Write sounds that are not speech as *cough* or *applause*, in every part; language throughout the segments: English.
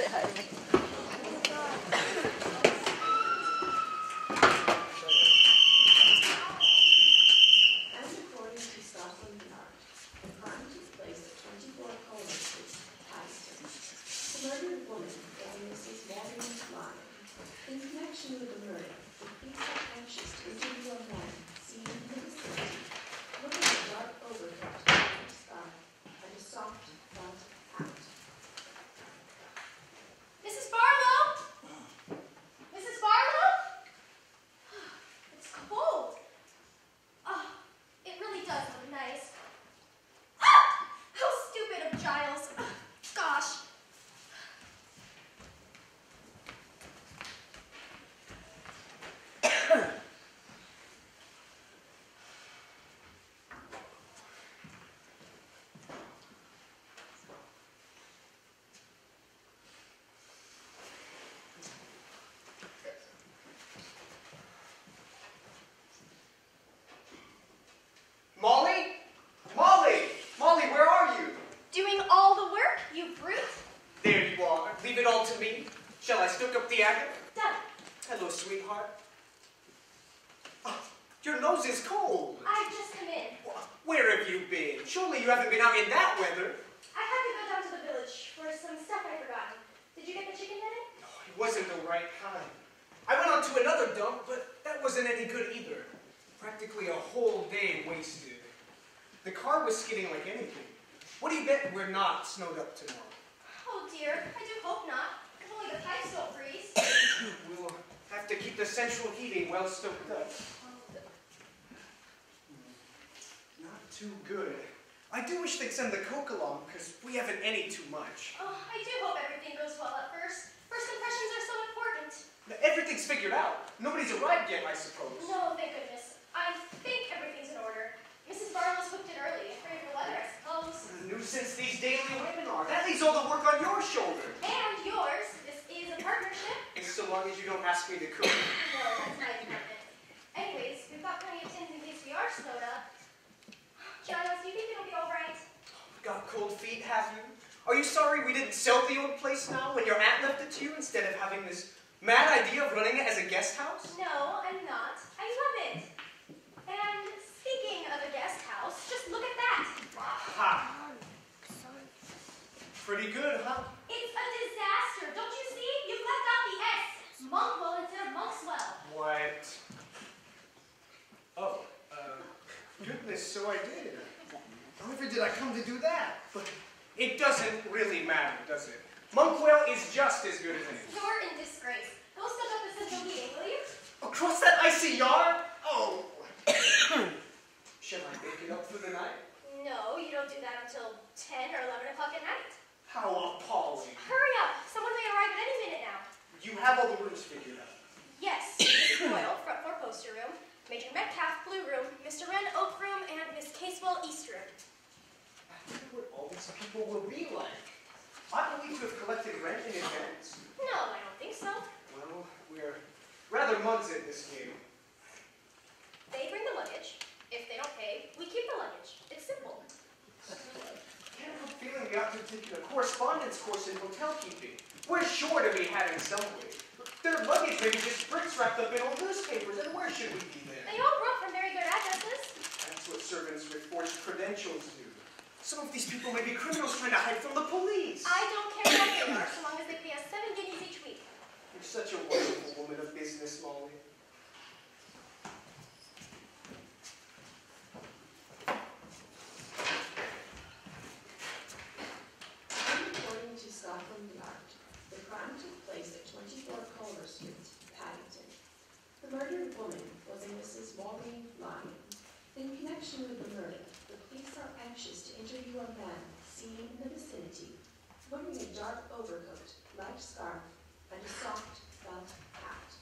Say hi to me. As according to Scotland Yard, the crime took place at 24 Coleman Street, Paddington. The murdered woman was Mrs. Maureen Lyon. In connection with the murder, the police are anxious to interview a man seen in the vicinity, wearing a dark overcoat, black scarf, and a soft felt hat. Mrs. Barlow? Mrs. Barlow? It's cold. Oh, it really does look nice. Ah! How stupid of Giles. Ah, Gosh. Molly? Molly! Molly, where are you? Doing all the work, you brute. There you are. Leave it all to me. Shall I stook up the attic? Done. Hello, sweetheart. Ah, your nose is cold. I've just come in. Wh- Where have you been? Surely you haven't been out in that weather. I had to go down to the village for some stuff I'd forgotten. Did you get the chicken dinner? No, it wasn't the right kind. I went on to another dump, but that wasn't any good either. Practically a whole day wasted. The car was skidding like anything. What do you bet we're not snowed up tomorrow? Oh dear, I do hope not. If only the pipes don't freeze. We'll have to keep the central heating well stoked up. Not too good. I do wish they'd send the Coke along, because we haven't any too much. Oh, I do hope everything goes well at first. First impressions are so important. Now, Everything's figured out. Nobody's arrived yet, I suppose. No, thank goodness. I think everything's in order. Mrs. Barlow's hooked it early, afraid of the weather, I suppose. A nuisance these daily women are. That leaves all the work on your shoulder. And yours. This is a partnership. So long as you don't ask me to cook. *laughs* No, that's my department. Anyways, we've got plenty of tins in case we are snowed up. Giles, do you think it'll be all right? Got cold feet, have you? Are you sorry we didn't sell the old place now when your aunt left it to you instead of having this mad idea of running it as a guest house? No, I'm not. I love it. And speaking of a guest house, just look at that. Aha! Pretty good, huh? It's a disaster. Don't you see? You've left out the S. Monkwell instead of Monkswell. What? Oh, uh, goodness, so I did. However did I come to do that? But it doesn't really matter, does it? Monkwell is just as good as anything. You're in disgrace. Go stook up the central heating, will you? Across that icy yard? Oh. *coughs* Shall I make it up for the night? No, you don't do that until 10 or 11 o'clock at night. How appalling. Hurry up. Someone may arrive at any minute now. You have all the rooms figured out. Yes, Mrs. Boyle, front floor poster room, Major Metcalf, blue room, Mr. Wren, oak room, and Miss Casewell, east room. What all these people will be like. Oughtn't we to have collected rent in advance? No, I don't think so. Well, we're rather mugs at this game. They bring the luggage. If they don't pay, we keep the luggage. It's simple. Can't help feeling we ought to have taken a correspondence course in hotel keeping. We're sure to be had in some way. Their luggage may be just bricks wrapped up in old newspapers, and where should we be then? They all wrote from very good addresses. That's what servants with forged credentials do. Some of these people may be criminals trying to hide from the police. I don't care what they are, so long as they pay us seven guineas each week. You're such a wonderful woman of business, Molly. According to Scotland Yard, the crime took place at 24 Culver Street, Paddington. The murdered woman was a Mrs. Maureen Lyon. In connection with the murder, the police are anxious to interview a man seen in the vicinity wearing a dark overcoat, light scarf, and a soft felt hat.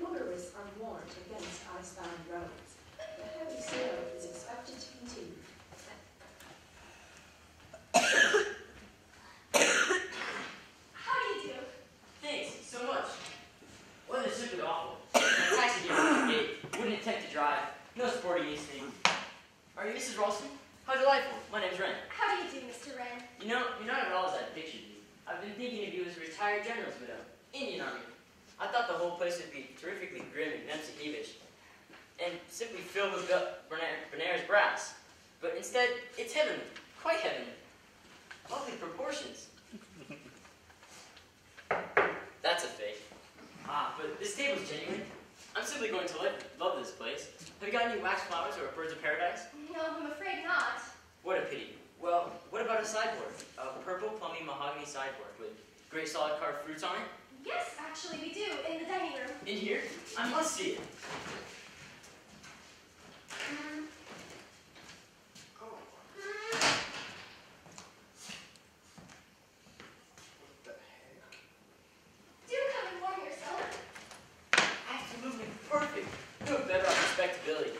Motorists are warned against icebound roads. The heavy snow is expected to continue. How do you do? Thanks so much. Weather's simply awful. My taxi came from the gate. Wouldn't attempt to drive. No sporting instinct. Are you Mrs. Ralston? How delightful. My name's Wren. How do you do, Mr. Wren? You know, you're not at all as I pictured you. I've been thinking of you as a retired general's widow, Indian Army. I thought the whole place would be terrifically grim and empty-heavish, and simply filled with Bel- Berna- brass. But instead, it's heavenly, quite heavenly. Lovely proportions. *laughs* That's a fake. Ah, but this table's genuine. I'm simply going to live, love this place. Have you got any wax flowers or birds of paradise? No, I'm afraid not. What a pity. Well, what about a sideboard? A purple plummy mahogany sideboard with great solid carved fruits on it? Yes, actually we do, in the dining room. In here? I must see it. Oh, what the heck? Do come and warm yourself. Absolutely perfect. No better on respectability.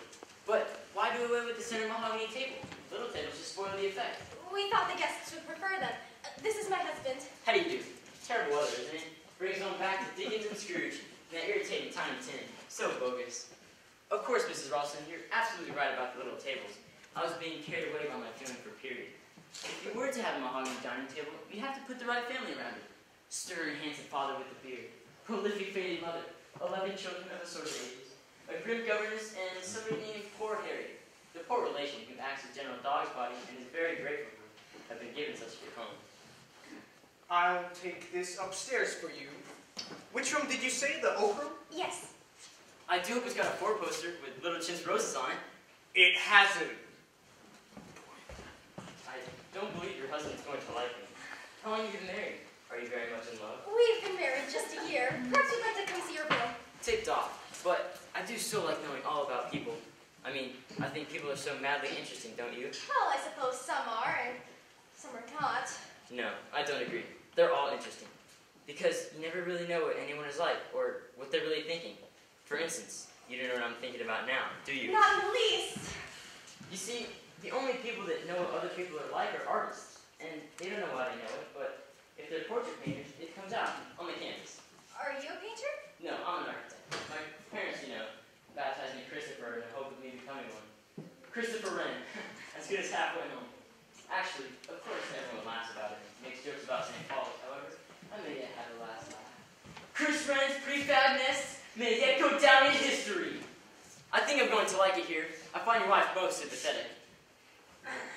But why do away with the center mahogany table? Little tables just spoil the effect. We thought the guests would prefer them. Uh, this is my husband. How do you do? Terrible weather, isn't it? Brings on back to Dickens and Scrooge. and That irritating Tiny Tim. So bogus. Of course, Mrs. Ralston, you're absolutely right about the little tables. I was being carried away by my feeling for period. If you were to have a mahogany dining table, you'd have to put the right family around it. Stern, handsome father with a beard. Prolific, faded mother. Eleven children of assorted ages. A grim governess and somebody named Poor Harry. The poor relation who acts as General Dog's body and is very grateful to have been given such a good home. I'll take this upstairs for you. Which room did you say? The oak room? Yes. I do hope it's got a four poster with little chintz roses on it. It hasn't. I don't believe your husband's going to like me. How long have you been married? Are you very much in love? We've been married just a year. Perhaps you'd like to come see your room. Ticked off, but I do still like knowing all about people. I mean, I think people are so madly interesting, don't you? Well, I suppose some are, and some are not. No, I don't agree. They're all interesting. Because you never really know what anyone is like, or what they're really thinking. For instance, you don't know what I'm thinking about now, do you? Not in the least. You see, the only people that know what other people are like are artists. And they don't know why they know it, but if they're portrait painters, it comes out on the canvas. Are you a painter? No, I'm an architect. My parents, you know, baptized me Christopher in the hope of me becoming one. Christopher Wren, *laughs* as good as halfway home. Actually, of course, everyone laughs about it, makes jokes about St. Paul's. However, I may yet have the last laugh. Chris Wren's prefab nest may yet go down in history. I think I'm going to like it here. I find your wife most sympathetic,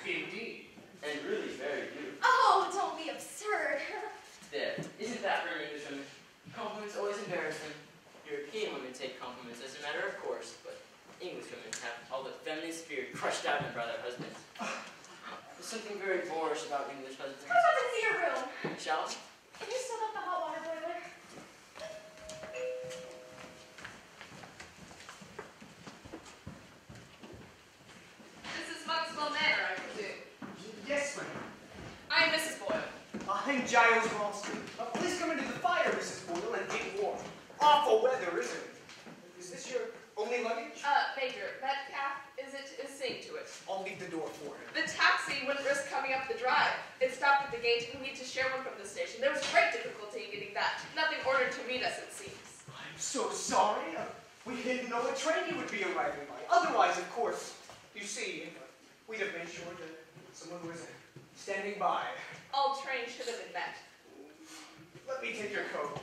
Indeed. and really very beautiful. Oh, don't be absurd. There, isn't that for an Englishwoman? Compliments always embarrassing. European women take compliments as a matter of course, but English women have all the feminine spirit crushed out in them by their husbands. There's something very boorish about English husbands. Come up and see your room. Shall we? Can you start up the hot water boiler? Monkswell Manor, I presume. Yes, ma'am. I am Mrs. Boyle. I'm Giles Ralston. Uh, please come into the fire, Mrs. Boyle, and get warm. Awful weather, isn't it? Is this your only luggage? Uh, Major Metcalf, is it, is seeing to it. I'll leave the door for him. The taxi wouldn't risk coming up the drive. It stopped at the gate and we need to share one from the station. There was great difficulty in getting that. Nothing ordered to meet us, it seems. I'm so sorry. Uh, we didn't know what train you would be arriving by. Otherwise, of course, you see, we'd have made sure that someone was standing by. All trains should have been met. Let me take your coat.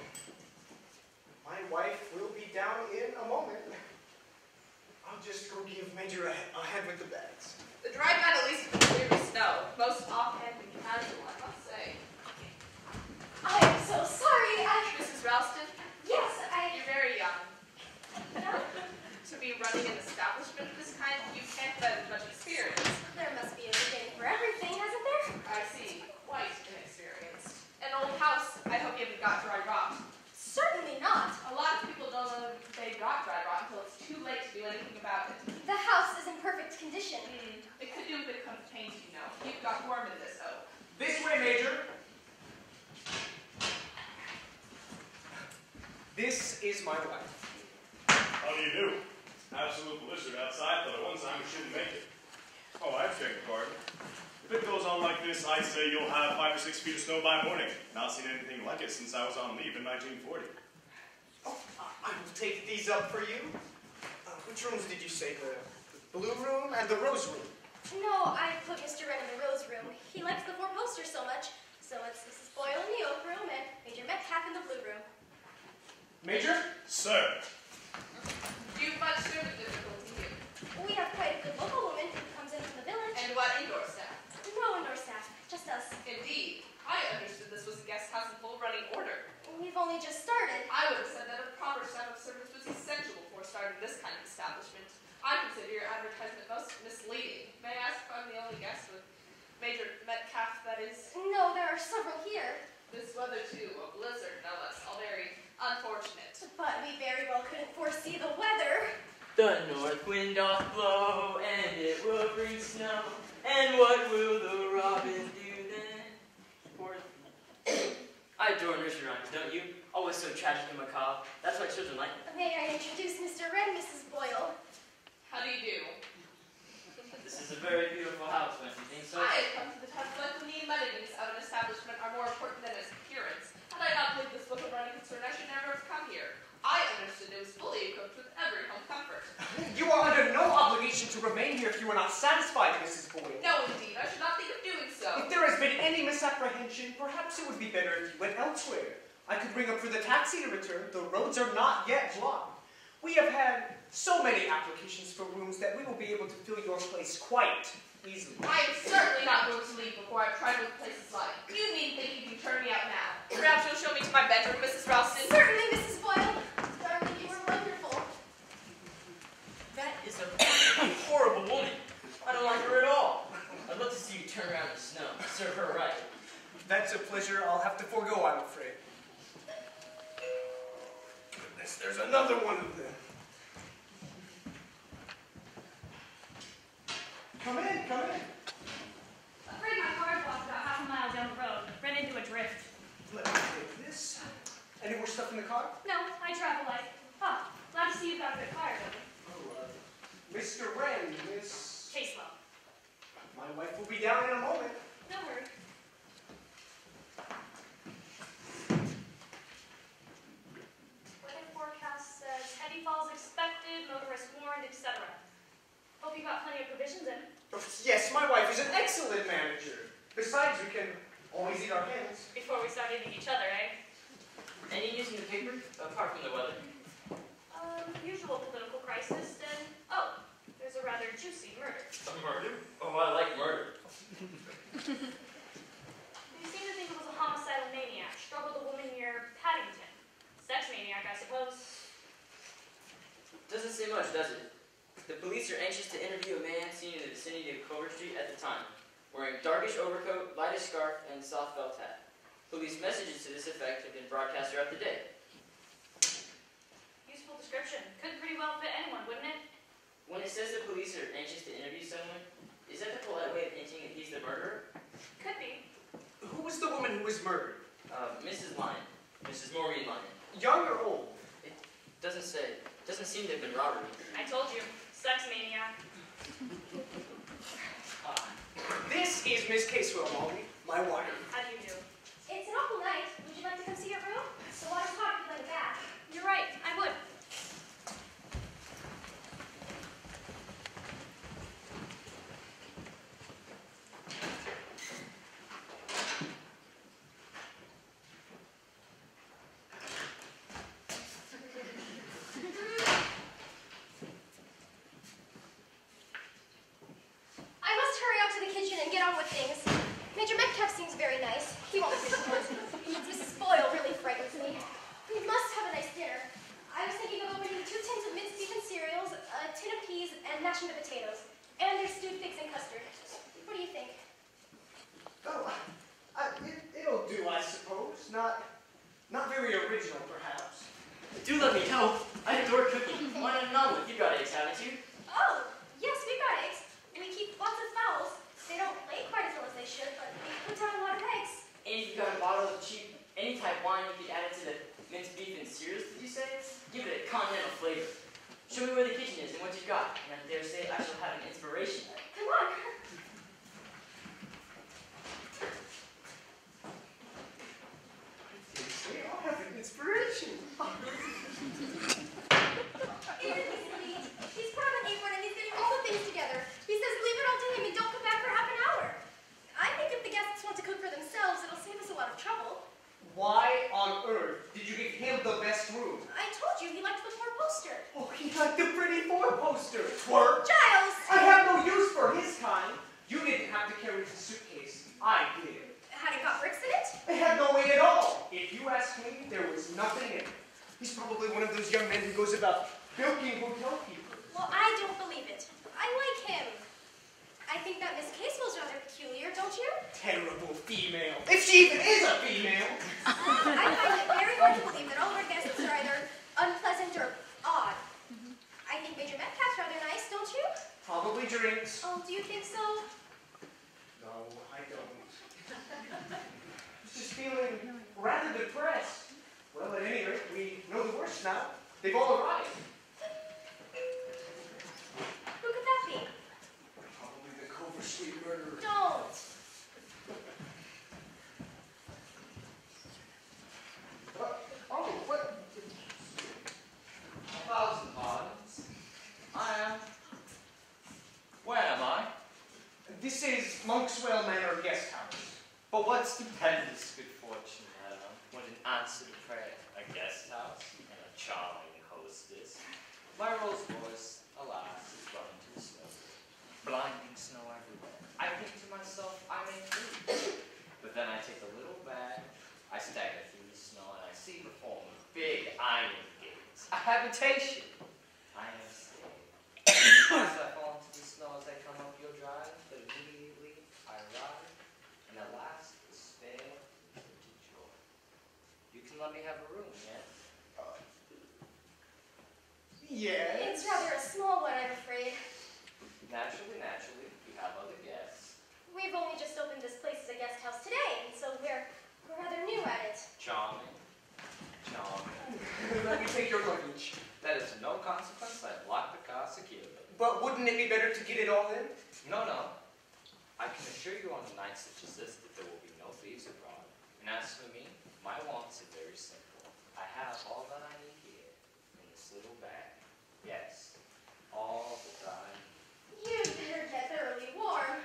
My wife will be down in a moment. I'll just go give Major a, a hand with the bags. The drive got at least clear of snow. Most offhand and casual, I must say. I am so sorry. I. Mrs. Ralston, Yes, I. you're very young. *laughs* No, To be running an establishment of this kind, you can't have had much experience. there must be a beginning for everything, hasn't there? I see. Quite inexperienced. An old house, I hope you haven't got dry rot. Certainly not. A lot of people don't know they've got dry rot until it's too late to do anything about it. The house is in perfect condition. Hmm, it could do with a coat of paint, you know. You've got warm in this oak. This way, Major. This is my wife. How do you do? absolute blizzard outside, But at one time we shouldn't make it. Oh, I beg your pardon. If it goes on like this, I say you'll have five or six feet of snow by morning. Not seen anything like it since I was on leave in 1940. Oh, I will take these up for you. Uh, which rooms did you say? The, the blue room and the rose room? No, I put Mr. Wren in the rose room. He likes the four posters so much. So it's Mrs. Boyle in the oak room and Major Metcalf in the blue room. Major? Sir. quite easily. this effect have been broadcast throughout the day. Useful description. Could pretty well fit anyone, wouldn't it? When it says the police are anxious to interview someone, is that the polite way of hinting that he's the murderer? Could be. Who was the woman who was murdered? Uh, Mrs. Lyon. Mrs. Maureen Lyon. Young or old? It doesn't say. It doesn't seem to have been robbery. I told you. Sex maniac. ah. This is Miss Casewell, Molly, my wife. Monkswell Manor Guest House. But what stupendous good fortune, madam, when an answer to prayer, a guest house, and a charming hostess. My Rolls Royce, alas, is run into the snow. Blinding snow everywhere. I think to myself, I may freeze. But then I take a little bag, I stagger through the snow, and I see before me big iron gates. A habitation. I am staying. As I fall into the snow as I come up your drive, but immediately I arrive, and at last despair is into joy. You can let me have a room, yes? Yes. It's rather a small one, I'm afraid. Naturally, naturally, we have other guests. We've only just opened this place as a guest house today, and so we're, we're rather new at it. Charming. Charming. *laughs* Let me take your luggage. That is no consequence. I've locked the car securely. But wouldn't it be better to get it all in? No, no. I can assure you on a night such as this that there will be no thieves abroad. And as for me, my wants are very simple. I have all that I need here in this little bag. Yes, all that I need. You'd better get thoroughly warm.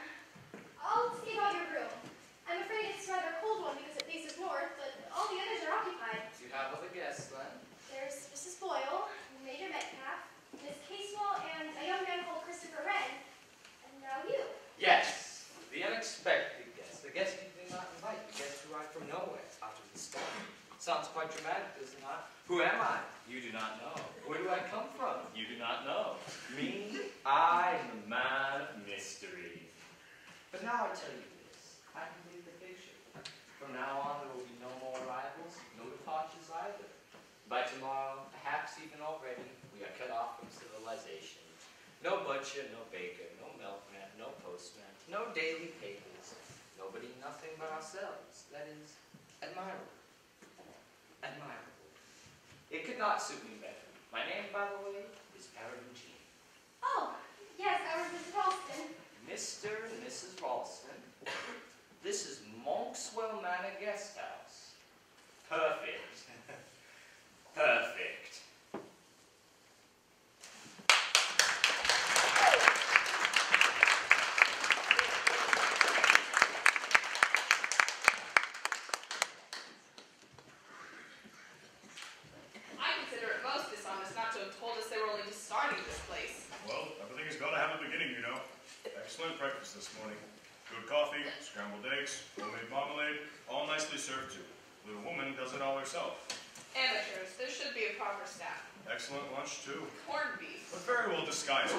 I'll see about your room. I'm afraid it's a rather cold one because it faces north, but all the others are occupied. Do you have other guests, then? There's Mrs. Boyle, Major Metcalf, Miss Casewell, and a young man called Christopher Wren, and now you. Yes, the unexpected guest. The guest you did not invite. The guest who arrived from nowhere after the storm. Sounds quite dramatic, does it not? Who am I? You do not know. Where do I come from? You do not know. Me? I am the man of mystery. But now I tell you this. I complete the picture. From now on, there will be no more arrivals, no departures either. By tomorrow, perhaps even already, we are cut off from civilization. No butcher, no baker, no milkman, no postman, no daily papers. Nobody, nothing but ourselves. That is admirable. Admirable. It could not suit me better. My name, by the way, is Aaron G. Oh, yes, ours is Ralston. Mr. and Mrs. Ralston. This is Monkswell Manor Guest House. Perfect. *laughs* Perfect. I consider it most dishonest not to have told us they were only just starting this place. Well, everything has got to have a beginning, you know. Excellent breakfast this morning. Good coffee, scrambled eggs, homemade marmalade, all nicely served too. The woman does it all herself. Amateurs, there should be a proper staff. Excellent lunch too. Corned beef. But very well disguised.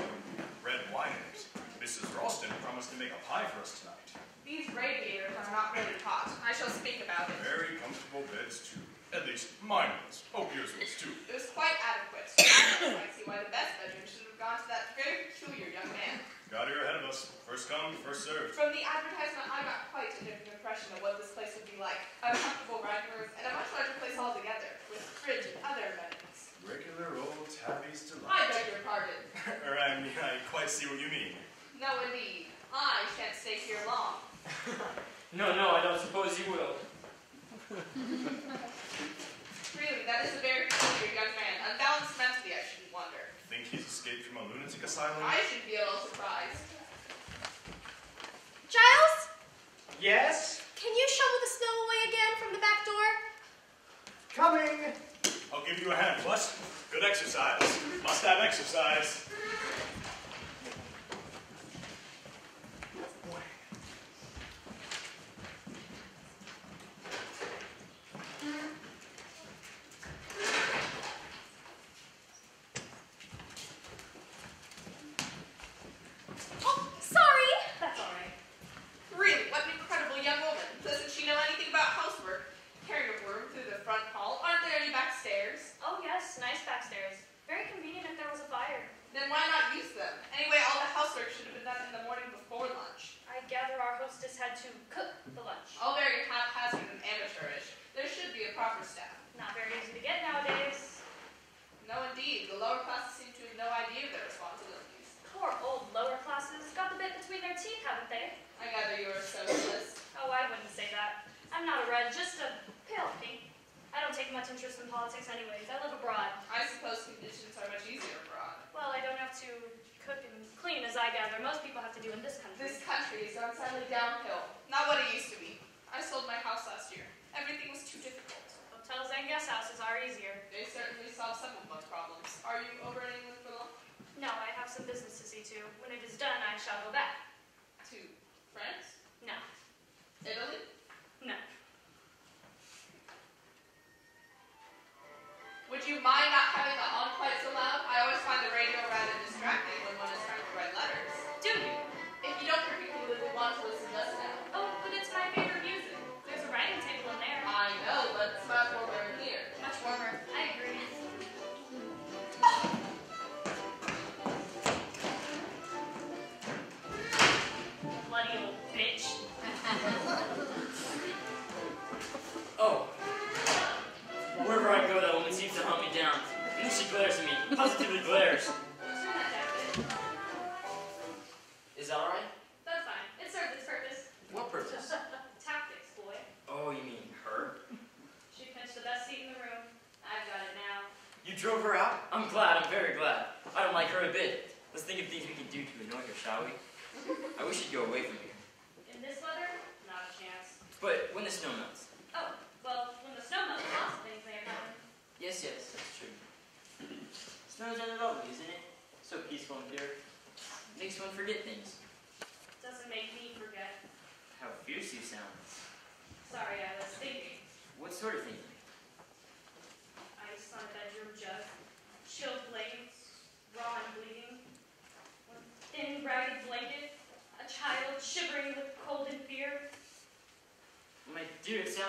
Red wine in. Mrs. Ralston promised to make a pie for us tonight. These radiators are not very hot. I shall speak about it. Very comfortable beds too. At least mine was. Hope yours was too. It was quite adequate. *coughs* I see why the best bedroom should have gone to that very peculiar young man. Got here ahead of us. First come, first served. From the advertisement, I got quite a different impression of what this place would be like. A comfortable riding rooms and a much larger place altogether, with fridge and other amenities. Regular old Tabby's delight. I beg your pardon. *laughs* or I mean, I quite see what you mean. No, indeed. I shan't stay here long. *laughs* no, no, I don't suppose you will. *laughs* really, that is a very peculiar young man. Unbalanced mentally, I shouldn't wonder. Think he's escaped from a lunatic asylum? I should be a little surprised. Giles? Yes? Can you shovel the snow away again from the back door? Coming! I'll give you a hand. What? Good exercise. Must have exercise.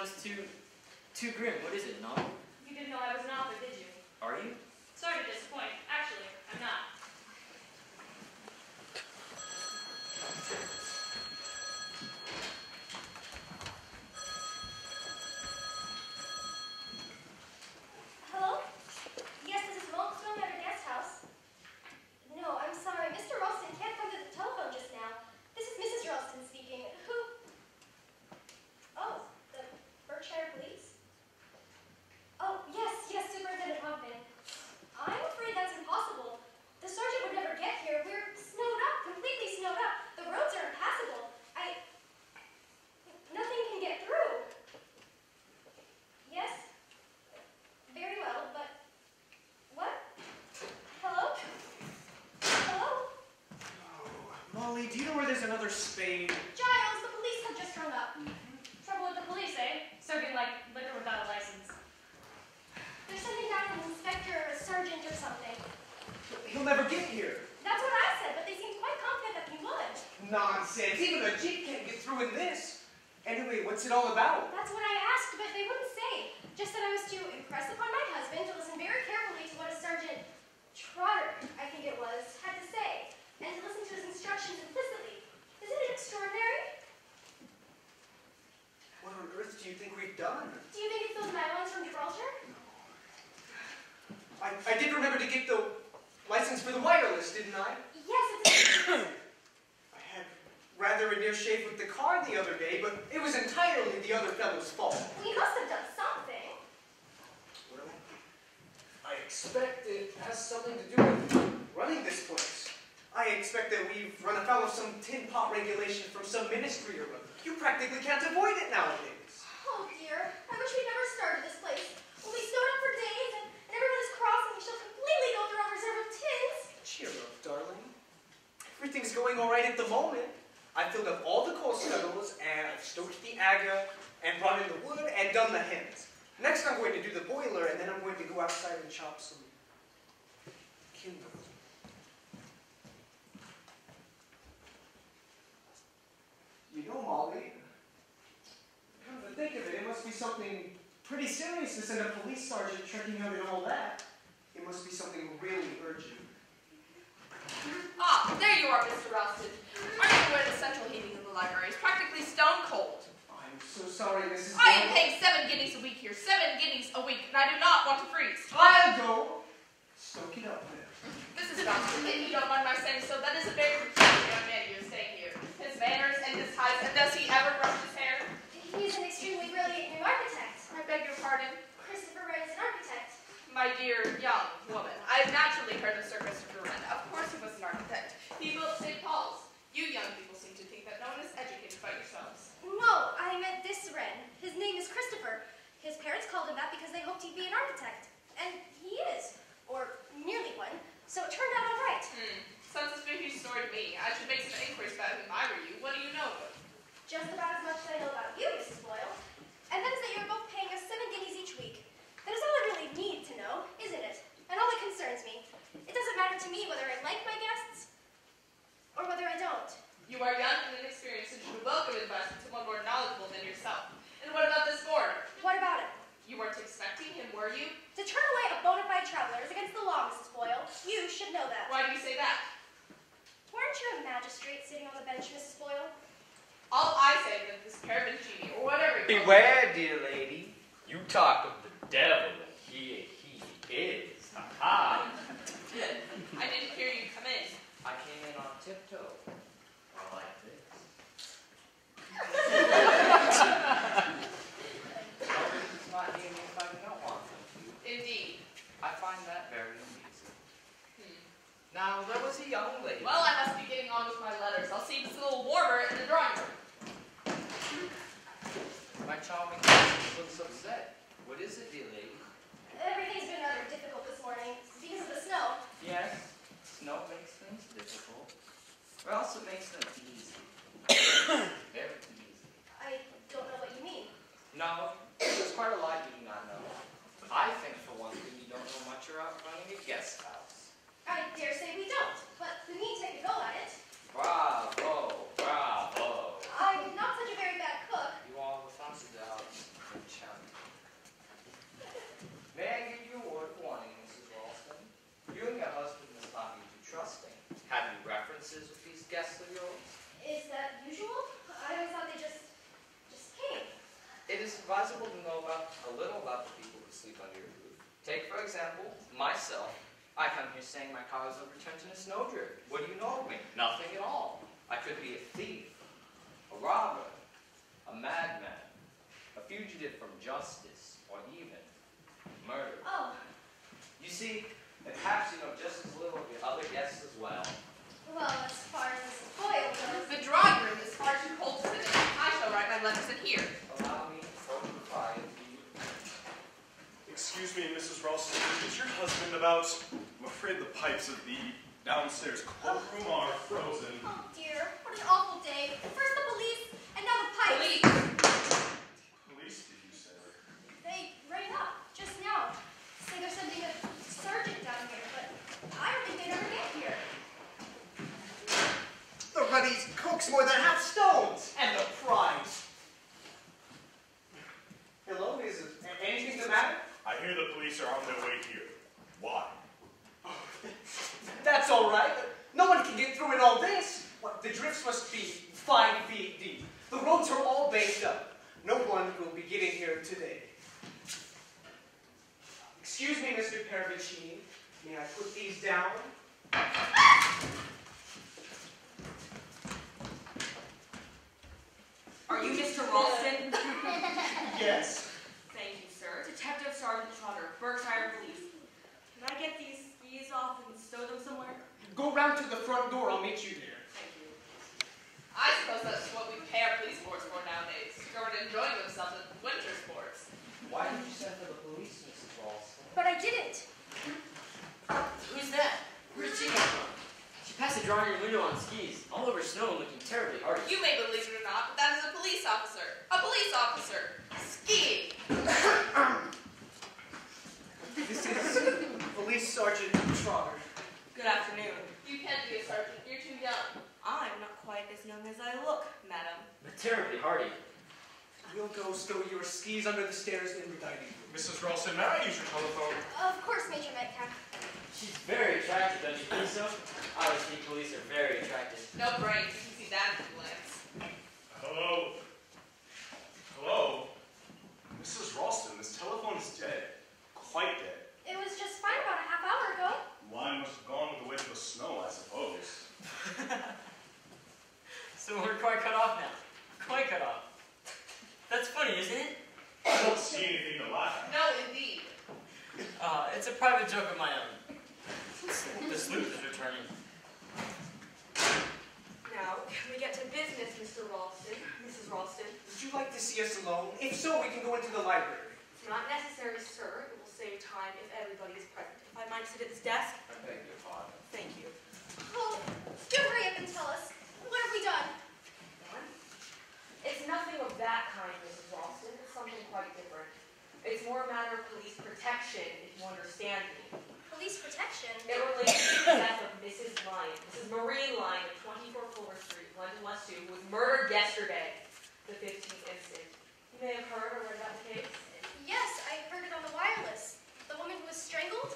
sounds too, too grim. What is it, Nog? Spain talk of the devil. Water, Berkshire please. Can I get these skis off and stow them somewhere? Go round to the front door. I'll meet you there. Thank you. I suppose that's what we pay our police force for nowadays. Going and enjoying themselves at winter sports. Why did you send for the police, Mrs. Walls? But I didn't. Who's that? Where's she come from? She passed a drawing room window on skis, all over snow and looking terribly hard. You may believe it or not, but that is a police officer. A police officer. Skiing. *clears throat* This is Police Sergeant Trotter. Good afternoon. You can't be a sergeant. You're too young. I'm not quite as young as I look, madam. But terribly hardy. We'll go stow your skis under the stairs in the dining room. Mrs. Ralston, may I use your telephone? Of course, Major Metcalf. She's very attractive, don't you think so? I always think police are very attractive. No brains. You can see that at a glance. Hello? Hello? Mrs. Ralston, this telephone is dead. Quite dead. It was just fine about a half hour ago. Line must have gone with the weight of the snow, I suppose. *laughs* So we're quite cut off now. Quite cut off. That's funny, isn't it? I don't see anything to laugh at. No, indeed. Uh, it's a private joke of my own. The sleuth is returning. Now, can we get to business, Mr. Ralston? Mrs. Ralston? Would you like to see us alone? If so, we can go into the library. It's not necessary, sir. It save time if everybody is present. If I might sit at this desk? I beg your pardon. Thank you. Oh, do hurry up and tell us. What have we done? One. It's nothing of that kind, Mrs. Ralston. It's something quite different. It's more a matter of police protection, if you understand me. Police protection. It relates to the death of Mrs. Lyon, Mrs. Marie Lyon of 24 Culver Street, London, West 2, who was murdered yesterday, the 15th instant. You may have heard or read about the case? Yes, I heard it on the wireless. The woman who was strangled?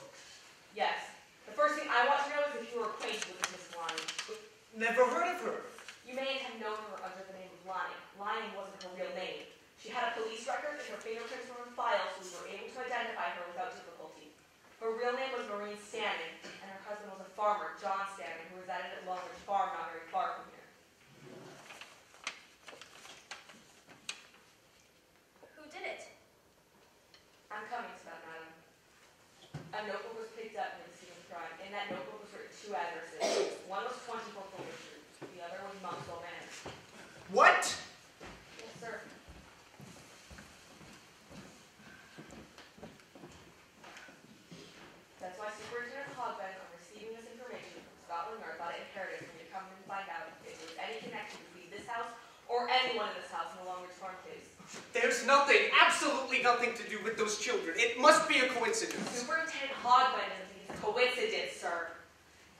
Yes. The first thing I want to know is if you were acquainted with Miss Lyon. Never heard of her. You may have known her under the name of Lyon. Lyon wasn't her real name. She had a police record and her fingerprints were in files, so we were able to identify her without difficulty. Her real name was Maureen Stanton, and her husband was a farmer, John Stanton, who resided at Longridge Farm, not very far from here. Who did it? I'm coming to that, madam. A notebook was picked up near the scene of the crime. In that notebook was written two addresses. One was 24 Culver Street. The other was Monkswell Manor. What? Yes, sir. That's why Superintendent Hogben, on receiving this information from Scotland Yard, thought it imperative for me to come in and find out if there was any connection between this house or anyone in this house in the Longridge Farm case. There's nothing, absolutely nothing to do with those children. It must be a coincidence. Superintendent Hogben doesn't think it's a coincidence, sir.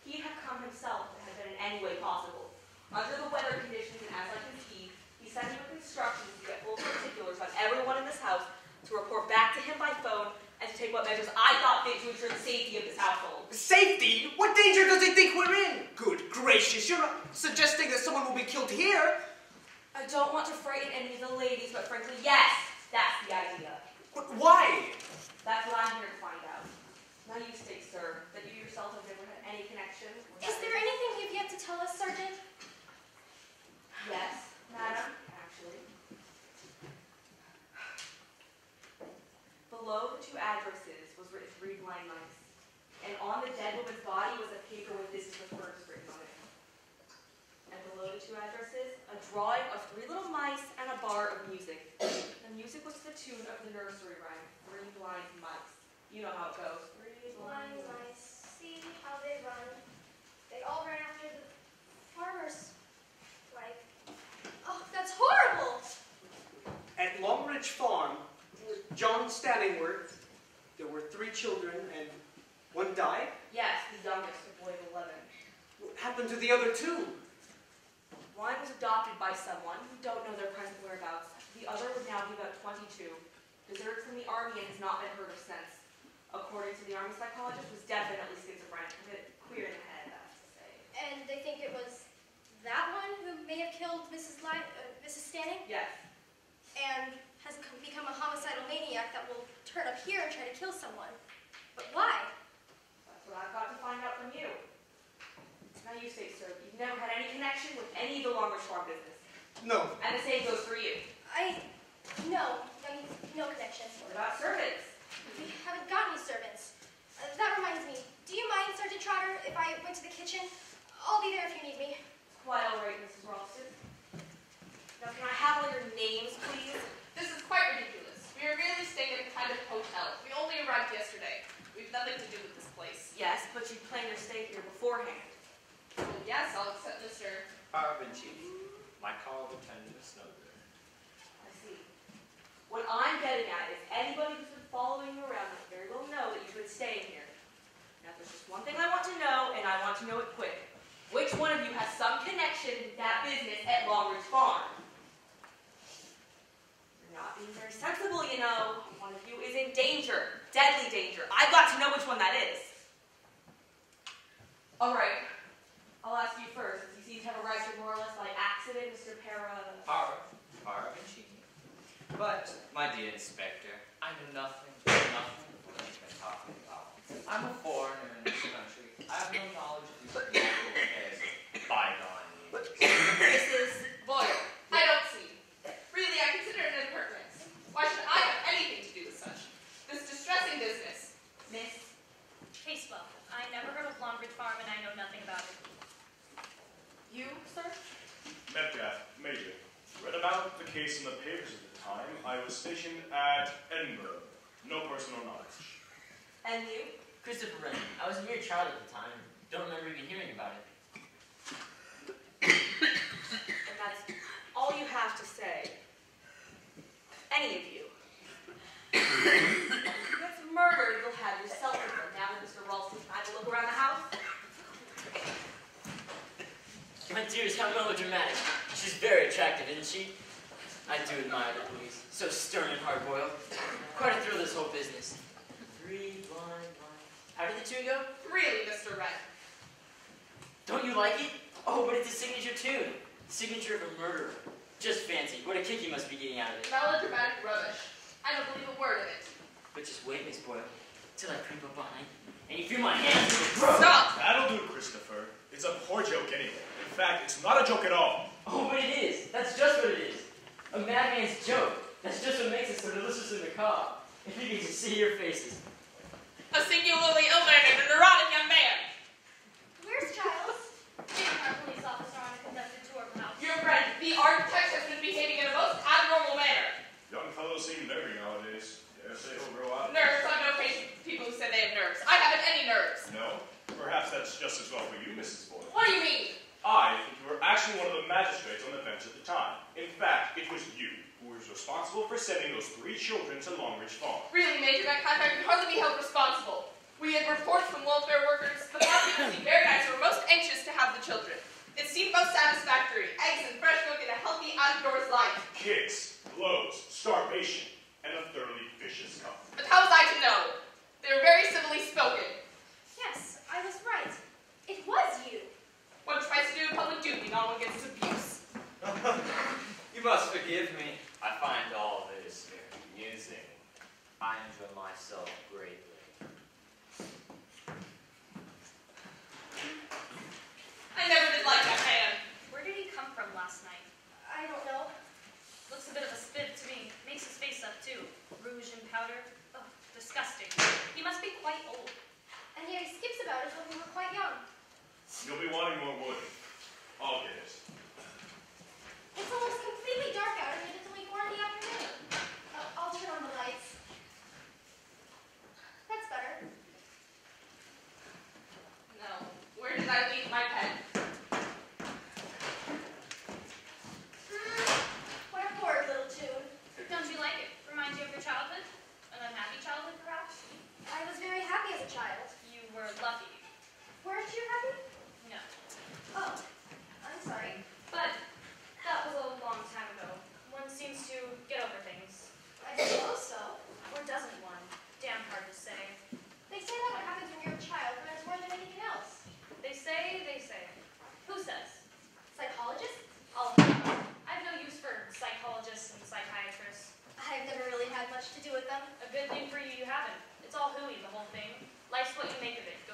He'd have come himself if it had been in any way possible. Under the weather conditions and as I can see, he sent me with instructions to get full particulars on everyone in this house, to report back to him by phone, and to take what measures I thought fit to ensure the safety of this household. Safety? What danger does he think we're in? Good gracious, you're not suggesting that someone will be killed here? I don't want to frighten any of the ladies, but frankly, yes, that's the idea. But why? That's what I'm here to find out. Now you state, sir, that you yourself have never had any connection with Is there anything you've yet to tell us, Sergeant? Yes, madam, actually. Below the two addresses was written three blind mice. And on the dead woman's body was a paper with this is the first written on it. And below the two addresses, a drawing of three little mice and a bar of music. The music was to the tune of the nursery rhyme, Three Blind Mice. You know how it goes. Three Blind blind mice. mice, see how they run. They all ran after the farmer's wife. Oh, that's horrible! At Longridge Farm, John Stanningworth, there were three children and one died. Yes, the youngest, a boy of 11. What happened to the other two? One was adopted by someone who don't know their present whereabouts. The other would now be about 22. Deserted from the army and has not been heard of since. According to the army psychologist, was definitely schizophrenic, a bit queer in the head, that's to say. And they think it was that one who may have killed Mrs. Li- uh, Mrs. Stanning Yes, and has become a homicidal maniac that will turn up here and try to kill someone. But why? that's what I've got to find out from you. Now you say, sir, you've never had any connection with any of the Longridge Farm business. No. And the same goes for you. I. No, no, no connection. What about servants? We haven't got any servants. Uh, that reminds me. Do you mind, Sergeant Trotter, if I went to the kitchen? I'll be there if you need me. Quite all right, Mrs. Ralston. Now, can I have all your names, please? This is quite ridiculous. We are really staying at a kind of hotel. We only arrived yesterday. We've nothing to do with this place. Yes, but you planned your stay here beforehand. Yes, I'll accept Mr. Fireman Chief. My call of attendant is no good. I see. What I'm getting at is anybody who's been following you around might very well know that you've been staying here. Now, there's just one thing I want to know, and I want to know it quick. Which one of you has some connection to that business at Longridge Farm? You're not being very sensible, you know. One of you is in danger, deadly danger. I've got to know which one that is. All right. I'll ask you first. You seem to have arrived here more or less by accident, Mr. Para. Power, power of cheating. But, my dear inspector, I know nothing, nothing of what you've been talking about. I'm a foreigner in this country. I have no knowledge of these local affairs of bygone years. *laughs* Mrs. Boyle, I don't see. Really, I consider it an impertinence. Why should I have anything to do with such? This distressing business. Miss. Casewell. I never heard of Longridge Farm and I know nothing about it. You, sir? Metcalf, Major. Read about the case in the papers at the time. I was stationed at Edinburgh. No personal knowledge. And you? Christopher Wren. I was a mere child at the time. Don't remember even hearing about it. And that's all you have to say. Any of you. If you get murdered, you'll have yourself a good. Now that Mr. Ralston had to look around the house. My dearest, how melodramatic. She's very attractive, isn't she? I do admire the police. So stern and hard-boiled. Quite a thrill, this whole business. Three blind lines. How did the tune go? Really, Mr. Wren? Don't you like it? Oh, but it's a signature tune. Signature of a murderer. Just fancy. What a kick you must be getting out of it. Melodramatic rubbish. I don't believe a word of it. But just wait, Miss Boyle, till I creep up behind, and you feel my hands in the throat. Stop! That'll do, Christopher. It's a poor joke anyway. In fact, it's not a joke at all. Oh, but it is. That's just what it is. A madman's joke. That's just what makes it so delicious deliciously macabre. If you could just see your faces. A singularly ill-mannered and neurotic young man. Where's Giles? Taking our police officer on a conducted tour of the house. Your friend, the architect, has been behaving in a most abnormal manner. Young fellows seem nervy nowadays. Dare say he'll grow out. Nerves, I've no patience with people who say they have nerves. I haven't any nerves. No? Perhaps that's just as well for you, Mrs. Boyle. What do you mean? I think you were actually one of the magistrates on the bench at the time. In fact, it was you who was responsible for sending those three children to Longridge Farm. Really, Major, that contract can hardly be held responsible. We had reports from welfare workers. The farm people seemed very nice and were most anxious to have the children. It seemed most satisfactory. Eggs and fresh milk and a healthy out-of-doors life. Kicks, blows, starvation, and a thoroughly vicious couple. But how was I to know? They were very civilly spoken. Yes, I was right. It was you. One tries to do a public duty, not one gets abuse. *laughs* you must forgive me. I find all this very amusing. I enjoy myself greatly. I never did like that man. Where did he come from last night? I don't know. Looks a bit of a spiv to me. Makes his face up too. Rouge and powder. Ugh, disgusting. He must be quite old. And yet he skips about as though we were quite young. You'll be wanting more wood. I'll get it. It's almost completely dark out and it's only four in the afternoon. Uh, I'll turn on the lights. That's better. No. Where did I leave my pen? Hmm, what a horrid little tune. Don't you like it? Reminds you of your childhood? An unhappy childhood, perhaps? I was very happy as a child. You were lucky. Weren't you happy? No. Oh, I'm sorry. But that was a long time ago. One seems to get over things. I suppose so. Or doesn't one? Damn hard to say. They say that what happens when you're a child matters more than anything else. They say, they say. Who says? Psychologists? All of them. I have no use for psychologists and psychiatrists. I've never really had much to do with them. A good thing for you, you haven't. It's all hooey, the whole thing. What you make of it.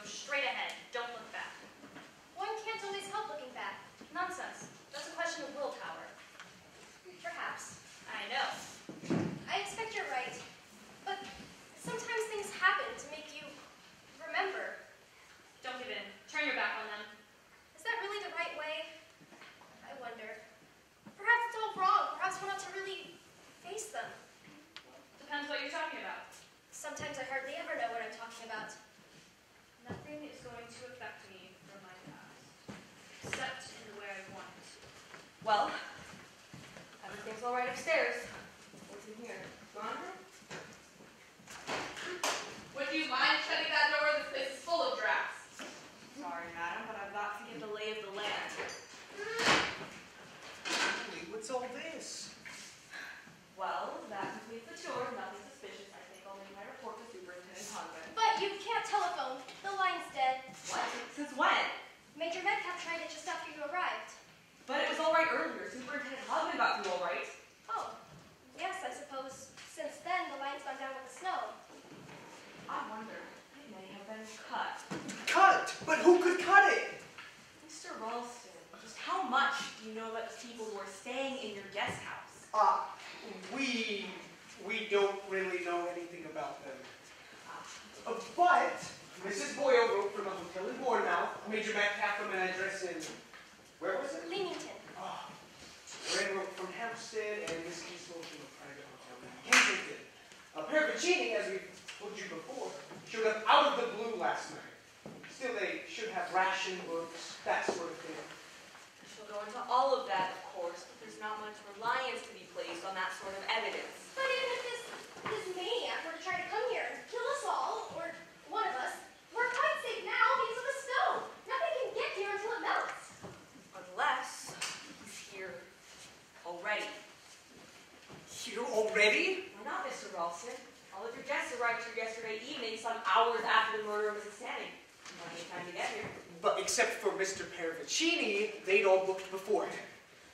All booked.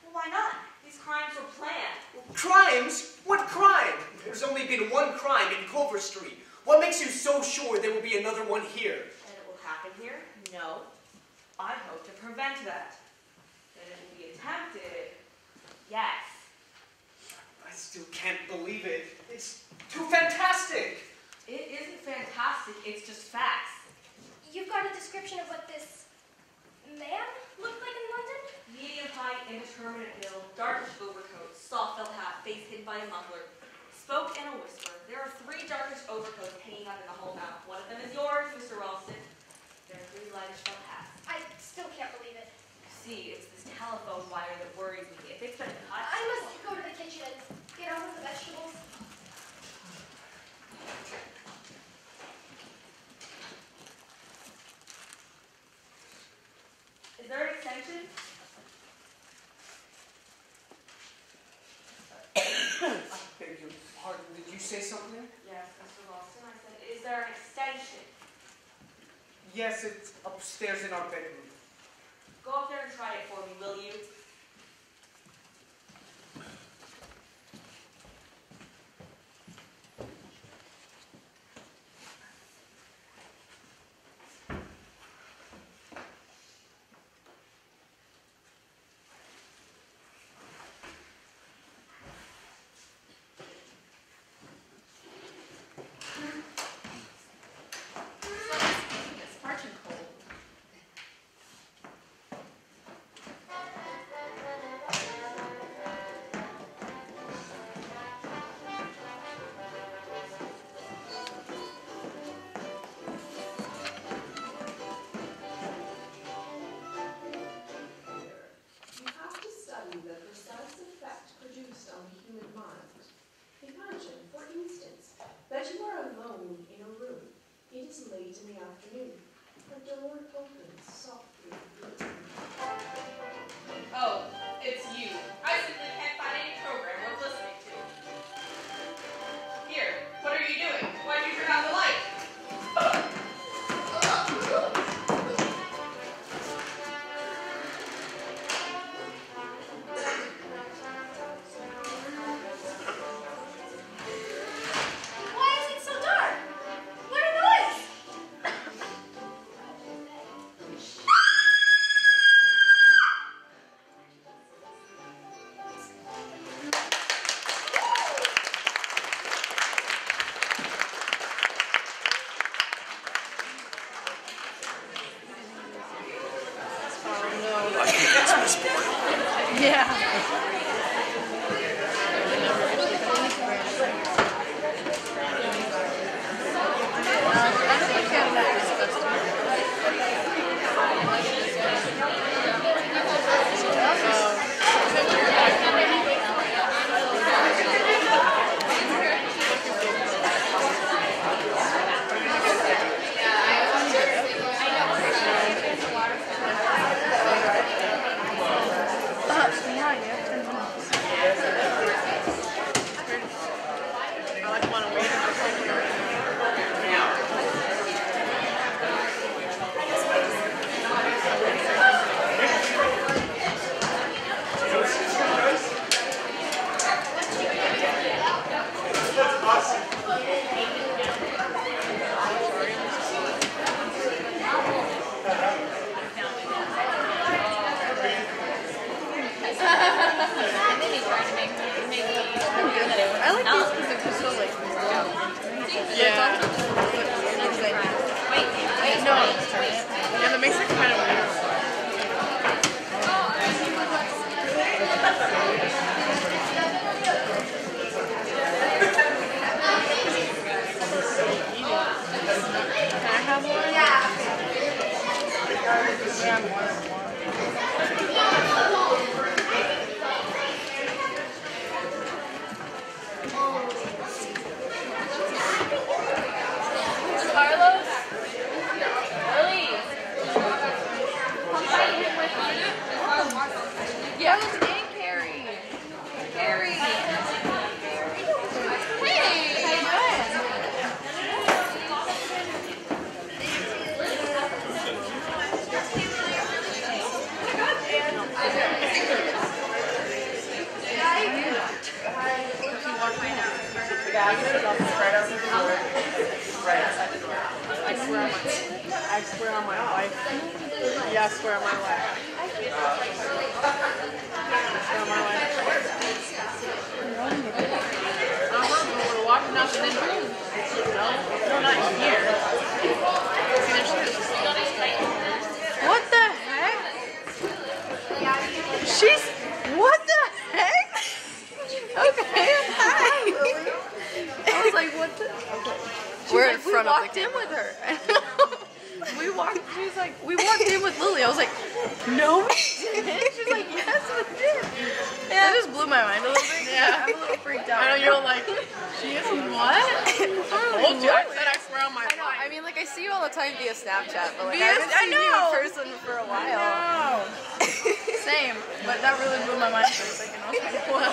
Well, why not? These crimes were planned. Crimes? What crime? There's only been one crime in Culver Street. What makes you so sure there will be another one here? That it will happen here? No. I hope to prevent that. That it will be attempted? Yes. I still can't believe it. It's too fantastic. It isn't fantastic, it's just facts. You've got a description of what this man looked like in London? Medium height, indeterminate build, darkish overcoat, soft felt hat, face hidden by a muffler. Spoke in a whisper. There are three darkish overcoats hanging up in the hall now. One of them is yours, Mr. Ralston. There are three lightish felt hats. I still can't believe it. You see, it's this telephone wire that worries me. If it's been cut, I must go to the kitchen and get on with the vegetables. Is there an extension? I beg your pardon. Did you say something? Yes, Mr. Ralston. I said, is there an extension? Yes, it's upstairs in our bedroom. Go up there and try it for me, will you? Carlos? I swear on my, I swear on my life. Yeah, I swear on my life. I swear on my life. I don't know, we're walking out the room. No, no, not here. What the heck? She's, what the heck? Okay, hi. I was like, what the? We're in front *laughs* we walked in with her. we walked. She's like, we walked in with Lily. I was like, no, we didn't. She's like, yes, we did. Yeah. That just blew my mind a little bit. Yeah, I'm a little freaked out. I know you're like, *laughs* she is what? *laughs* I told you. I said I swear on my I know. I mean, like I see you all the time via Snapchat, but like Via- I haven't I seen you in know. person for a while. No. Same, but that really blew my mind for a second. I was like, what?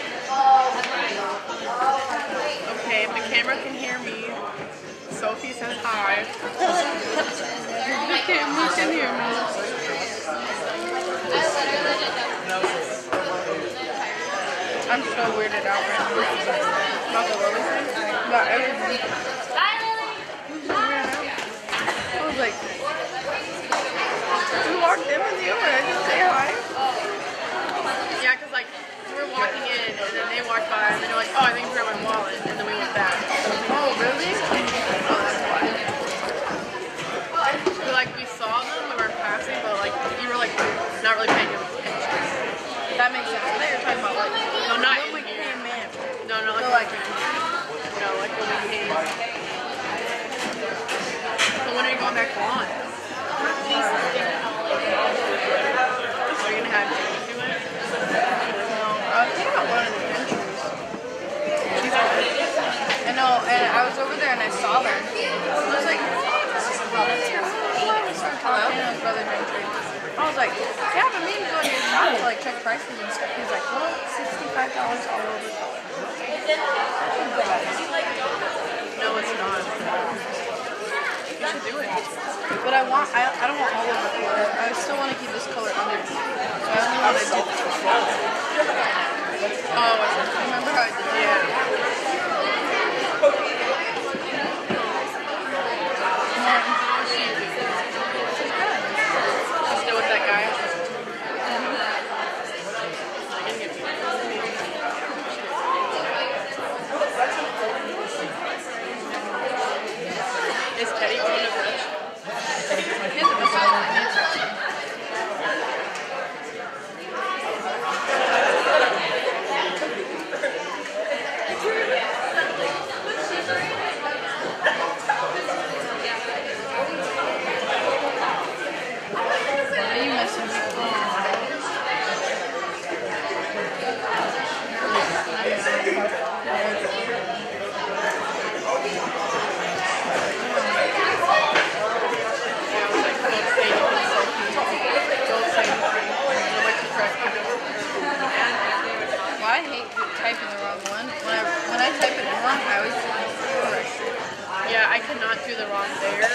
Okay, the camera can hear me. Sophie says hi. the camera can hear me. I'm so weirded out right now. About the Lily thing? About everything. I was like, we walked in with you and I just say hi. Yeah, because like we were walking in walked by and then like, oh, I think you grabbed my wallet. And then we went back. Oh, really? Oh, that's why. We like, we saw them, we weren't passing, but like you were like not really paying attention. That makes sense. I thought you were talking about like, no, not when we came in. No, no, like, like no, like when we came. So when are you going back to? Are you gonna have Jane do it? No, I was thinking about one of the adventures. She's I know, and I was over there and I saw her. I was like, oh, that's your. We started and I was brother like, yeah, but me go to your shop to like check prices and stuff. He's like, well, sixty-five dollars all over the. No, it's not. Do it. But I want, I, I don't want all over color. I still want to keep this color under. So I only want to dip it. Oh, remember how I did that? Yeah. Still with that guy? I can get Is Teddy going to church? He has Well, I hate typing the wrong one. When I, when I type it wrong, I always correct it. Yeah, I cannot do the wrong there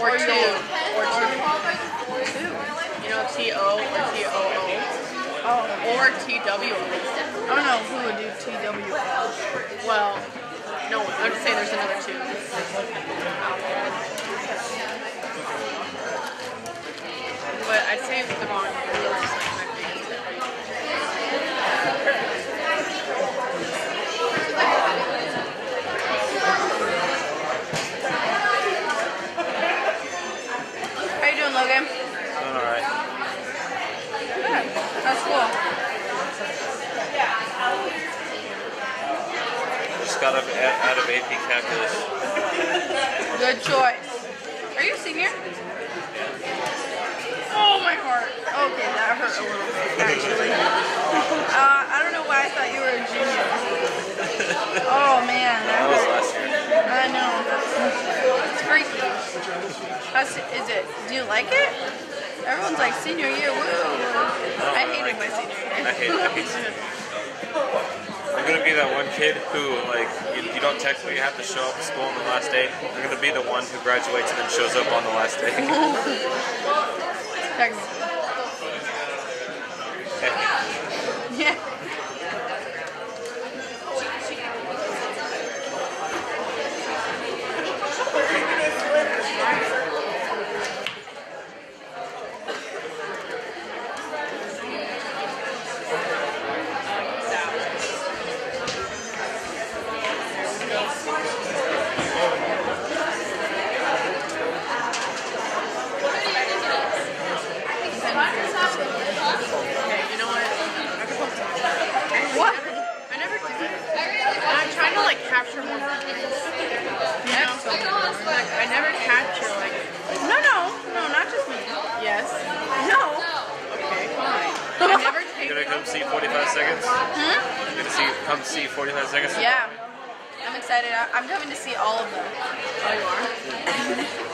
or two. Or two. Or two. You know, T-O or T-O-O. Oh. Or T-W-O. I don't know who would do T-W-O. Well, no one. I would say there's another two. But I'd say the wrong really just like my. How you doing, Logan? Doing alright. Good. That's cool. Yeah. Just got out of AP calculus. Good choice. Are you a senior? Oh, my heart. Okay, that hurt a little bit, actually. Uh, I don't know why I thought you were a junior. Oh man, That was last year. I know. It's freaky. Is it? Do you like it? Everyone's like senior year. Woo! I hated my senior year. I hate, I hate senior year. I'm gonna be that one kid who, like, you, you don't text me, you have to show up to school on the last day. I'm gonna be the one who graduates and then shows up on the last day. *laughs* Yeah. Okay, you know what? What? I never do it. And I'm trying to like capture more memories. You know? Like, I never capture like. No, no, no, not just me. Yes. No. Okay, fine. I never take. You gonna come see 45 seconds? Hmm? You gonna see, come see 45 seconds? Yeah. I'm excited. I- I'm coming to see all of them. Oh, you are? *laughs*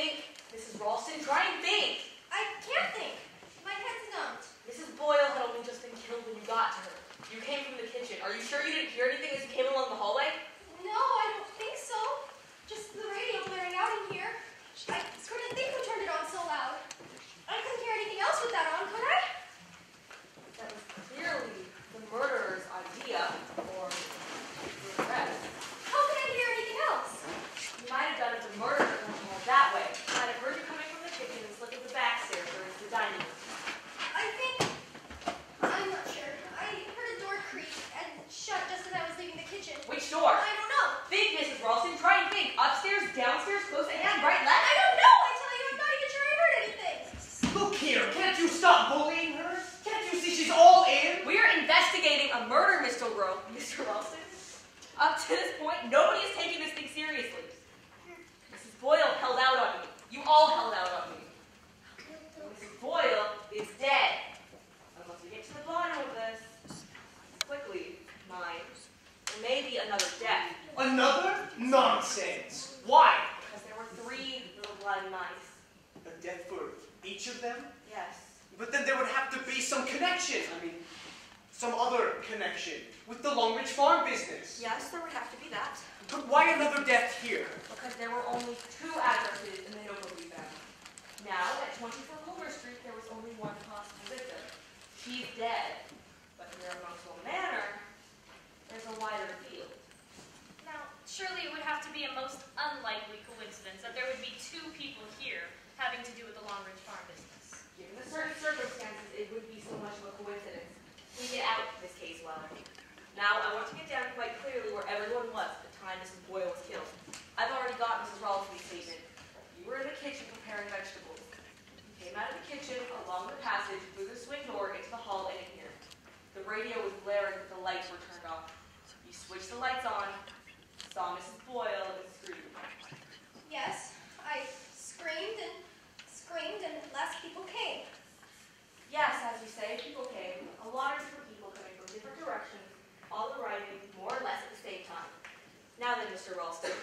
Think, Mrs. Ralston. Try and think. I can't think. My head's numbed. Mrs. Boyle had only just been killed when you got to her. You came from the kitchen. Are you sure you didn't hear anything as you came along the hallway? Up to this point, nobody is taking this thing seriously. Mrs. Boyle held out on me. You all held out on me. Mrs. Boyle is dead. Unless we get to the bottom of this quickly, mind. There may be another death. Another? Nonsense. Why? Because there were three little blind mice. A death for each of them? Yes. But then there would have to be some connection. I mean, some other connection with the Longridge Farm business. Yes, there would have to be that. But why another death here? Because there were only two addresses and they don't go be found. Now, at 24 Homer Street, there was only one possible victim. She's dead. But here at Monkswell Manor, there's a wider field. Now, surely it would have to be a most unlikely coincidence that there would be two people here having to do with the Longridge Farm business. Given the certain circumstances, it would be so much of a coincidence. We get out Miss Casewell. Now, I want to get down quite clearly where everyone was at the time Mrs. Boyle was killed. I've already got Mrs. Rolsby's statement. You were in the kitchen preparing vegetables. You came out of the kitchen, along the passage, through the swing door, into the hall, and in here. The radio was blaring, but the lights were turned off. You switched the lights on, saw Mrs. Boyle, and screamed. Yes, I screamed and screamed and less people came. Yes, as you say, people came, a lot of different people coming from different directions, all arriving more or less at the same time. Now then, Mr. Ralston,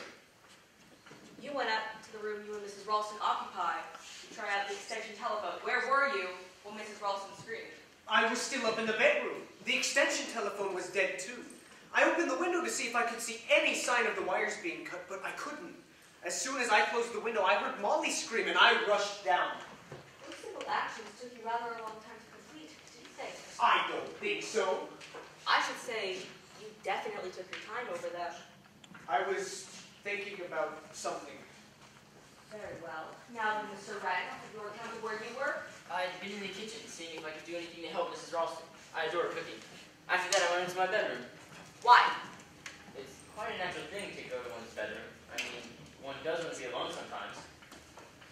you went up to the room you and Mrs. Ralston occupied to try out the extension telephone. Where were you when Mrs. Ralston screamed? I was still up in the bedroom. The extension telephone was dead too. I opened the window to see if I could see any sign of the wires being cut, but I couldn't. As soon as I closed the window, I heard Molly scream and I rushed down. Those simple actions took you rather a long time to complete, did you think? I don't think so. I should say you definitely took your time over them. I was thinking about something. Very well. Now then, Mr. Wright, have you account of where you were? I'd been in the kitchen, seeing if I could do anything to help Mrs. Ralston. I adore cooking. After that, I went into my bedroom. Why? It's quite a natural thing to go to one's bedroom. I mean, one does want to be alone sometimes.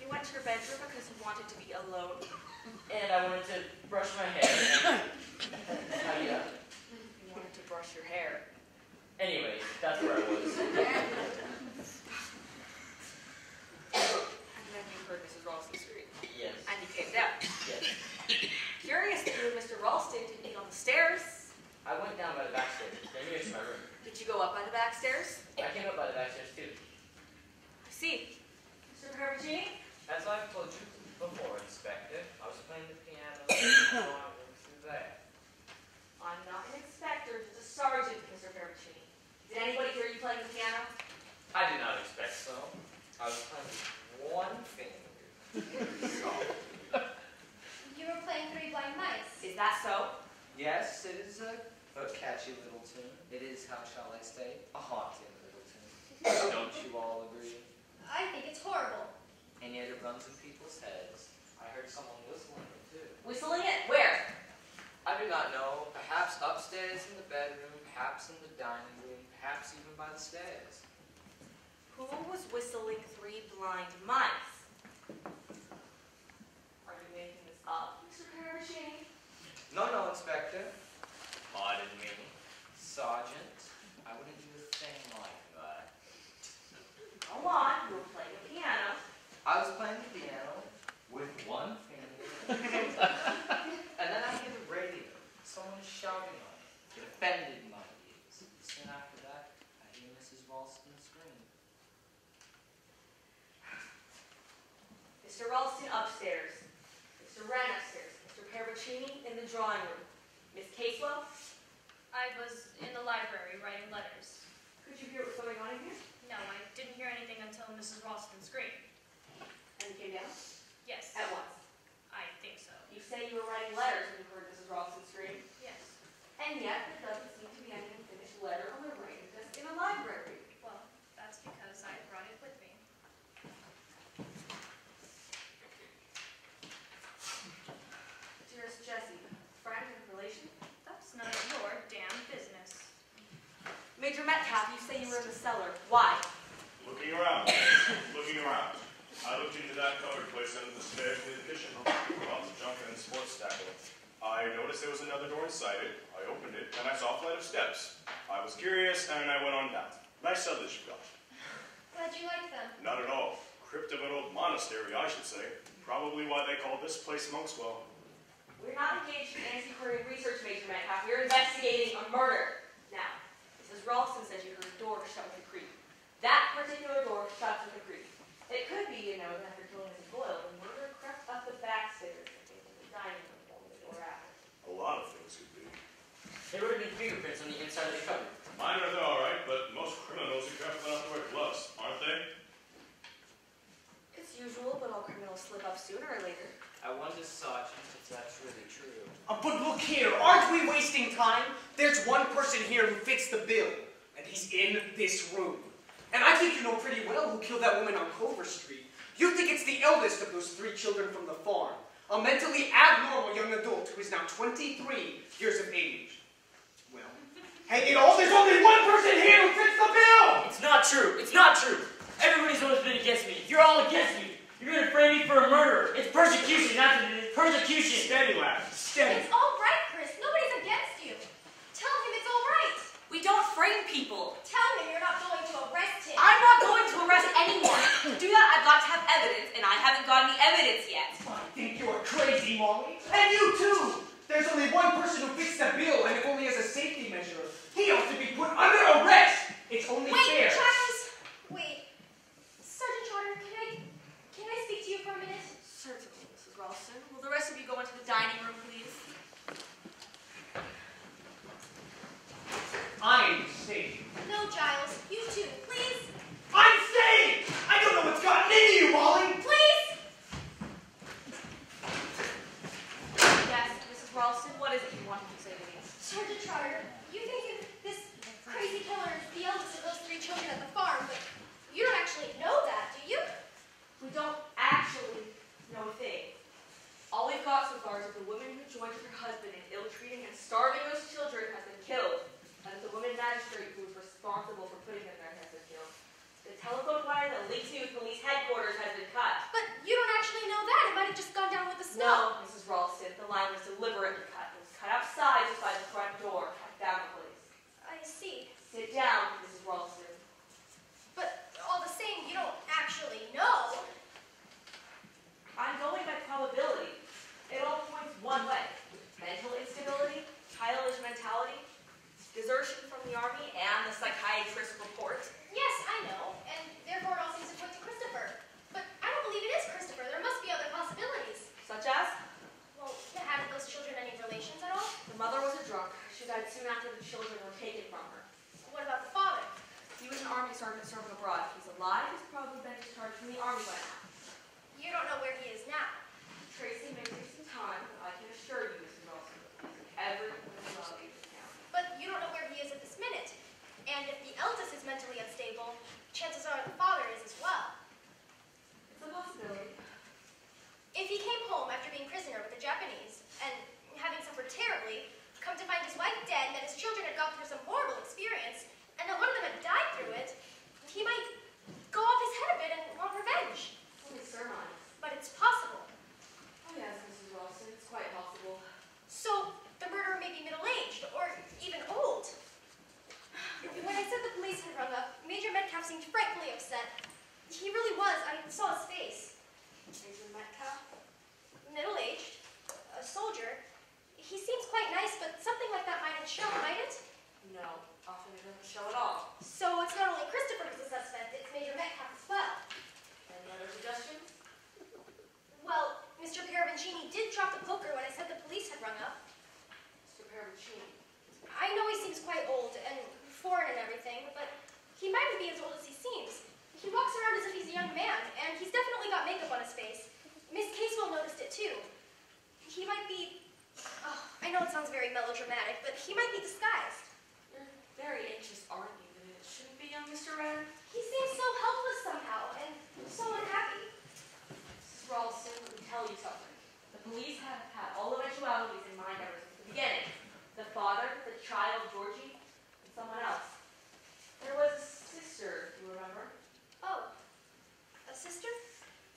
You went to your bedroom because you wanted to be alone. And I wanted to brush my hair old monastery, I should say. Probably why they call this place Monkswell. We're not engaged in antiquarian research, Major Metcalf. We're investigating a murder. Now, Mrs. Ralston says you heard a door shut with a creak. That particular door shuts with a creak. It could be, you know, that after killing Mrs. Boyle, the murderer crept up the back stairs and into the dining room, holding the door after. A lot of things could be. There would have been fingerprints on the inside of the cupboard. Mine are all right, but most criminals are careful enough to wear gloves, aren't they? It's but all criminals slip up sooner or later. I wonder, Sergeant, if that's really true. Uh, but look here, aren't we wasting time? There's one person here who fits the bill, and he's in this room. And I think you know pretty well who killed that woman on Culver Street. You think it's the eldest of those three children from the farm, a mentally abnormal young adult who is now 23 years of age. Well, hang it all, there's only one person here who fits the bill! It's not true. It's not true. Everybody's always been against me. You're all against me. You're gonna frame me for a murder. It's persecution, not persecution. Steady, lad. Steady. It's all right, Chris. Nobody's against you. Tell him it's all right. We don't frame people. Tell him you're not going to arrest him. I'm not going to arrest anyone. to do that, I've got to have evidence, and I haven't got any evidence yet. I think you're crazy, Molly. And you too! There's only one person who fits the bill, and if only as a safety measure, he ought to be put under arrest! It's only Wait, fair. Charles. Wait. Sergeant Trotter, can I can I speak to you for a minute? Certainly, Mrs. Ralston. Will rest of you go into the dining room, please? I'm safe. No, Giles. You too, please. I'm safe! I don't know what's gotten into you, Molly! Please. Yes, Mrs. Ralston, what is it you wanted to say to me? Sergeant Trotter, you think that this crazy killer is the eldest of those three children at the farm, but you don't actually know that, do you? We don't actually know a thing. All we've got so far is that the woman who joined with her husband in ill-treating and starving those children has been killed, and that the woman magistrate who was responsible for putting them there has been killed. The telephone wire that leads me with police headquarters has been cut. But you don't actually know that. It might have just gone down with the snow. No, Mrs. Ralston, the line was deliberately cut. It was cut outside just by the front door, cut down the place. I see. Sit down, Mrs. Ralston. But all the same, you don't actually know. I'm going by probability. It all points one way. Mental instability, childish mentality, desertion from the army, and the psychiatrist's report. Yes, I know, and therefore it all seems to point to Christopher. But I don't believe it is Christopher. There must be other possibilities. Such as, Well, hadn't those children any relations at all? the mother was a drunk. She died soon after the children were taken from her. What about the father? He was an army sergeant serving abroad. He's alive, he's probably been discharged from the army by now. You don't know where he is now. Tracy may take some time, but I can assure you, Mrs. Ralston, that he's in every in. But you don't know where he is at this minute. And if the eldest is mentally unstable, chances are the father is as well. It's a possibility. If he came home after being prisoner with the Japanese, and having suffered terribly, come to find his wife dead, and that his children had gone through some horrible experience, and that one of them had died through it, he might go off his head a bit and want revenge. Only surmise. But it's possible. Oh yes, Mrs. Ralston, it's quite possible. So the murderer may be middle-aged, or even old. When I said the police had rung up, Major Metcalf seemed frightfully upset. He really was. I saw his face. Major Metcalf? Middle-aged, a soldier. He seems quite nice, but something like that mightn't show, might it? No, often it doesn't show at all. So it's not only Christopher who's a suspect, it's Major Metcalf as well. Any other suggestions? Well, Mr. Paravicini did drop the poker when I said the police had rung up. Mr. Paravicini. I know he seems quite old and foreign and everything, but he mightn't be as old as he seems. He walks around as if he's a young man, and he's definitely got makeup on his face. Miss Casewell noticed it too. He might be. Oh, I know it sounds very melodramatic, but he might be disguised. You're very anxious, aren't you, that it shouldn't be young Mr. Wren? He seems so helpless somehow, and so unhappy. Mrs. Ralston, let me tell you something. The police have had all eventualities in mind ever since the beginning. The father, the child, Georgie, and someone else. There was a sister, you remember? Oh, a sister?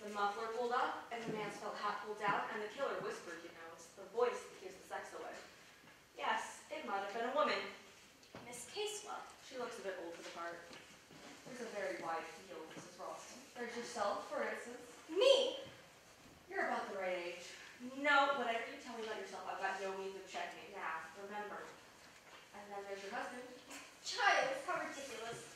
The muffler pulled up, and the man's felt half pulled down, and the killer whispered, you know, it's the voice that gives the sex away. Yes, it might have been a woman. Miss Casewell. She looks a bit old for the part. There's a very wide field, Mrs. Ralston. There's yourself, for instance. Me? You're about the right age. No, whatever you tell me about yourself, I've got no means of checking it now. Remember. And then there's your husband. Child, how ridiculous.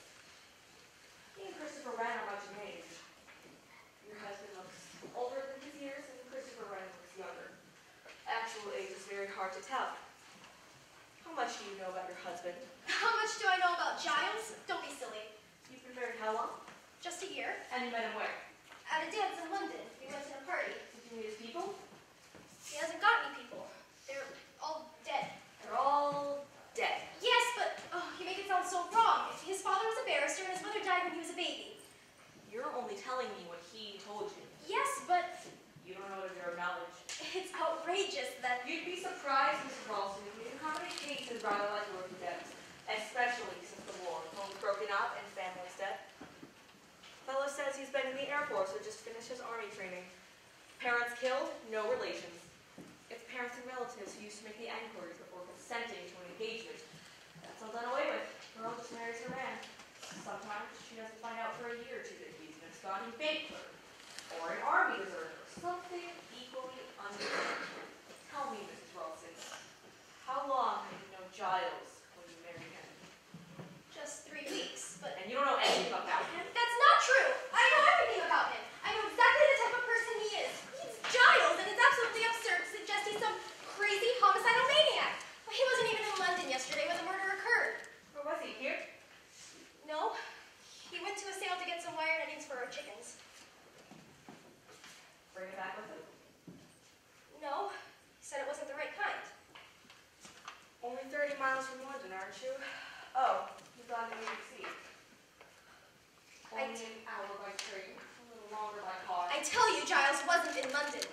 To tell. How much do you know about your husband? How much do I know about Giles? Don't be silly. You've been married how long? Just a year. And you met him where? At a dance in London. We went to a party. Did you meet his people? He hasn't got any people. They're all dead. They're all dead. Yes, but oh, you make it sound so wrong. His father was a barrister and his mother died when he was a baby. You're only telling me what he told you. Yes, but You don't know it of your own knowledge. it's outrageous that You'd be surprised, Mrs. Ralston, if you knew how many cases rather like yours are dead, especially since the war. Homes broken up and families dead. Fellow says he's been in the Air His army training. Parents killed, no relations. It's parents and relatives who used to make the inquiries before consenting to an engagement. That's all done away with. Girl just marries her man. Sometimes she doesn't find out for a year or two that he's been absconding bank clerk or an army deserter, something equally unbelievable. Tell me, Mrs. Ralston, how long have you known Giles when you married him? just three weeks. But And you don't know anything about him? that's not true. I know everything about him. I know exactly the type of person he is. He's Giles, and it's absolutely absurd to suggest he's some crazy homicidal maniac. He wasn't even in London yesterday when the murder occurred. Where was he? Here? No, he went to a sale to get some wire nettings for our chickens. Bring it back with him. No, he said it wasn't the right kind. Only 30 miles from London, aren't you? Oh, you got an ABC. I Only an hour by train, a little longer by car. I tell you, Giles wasn't in London.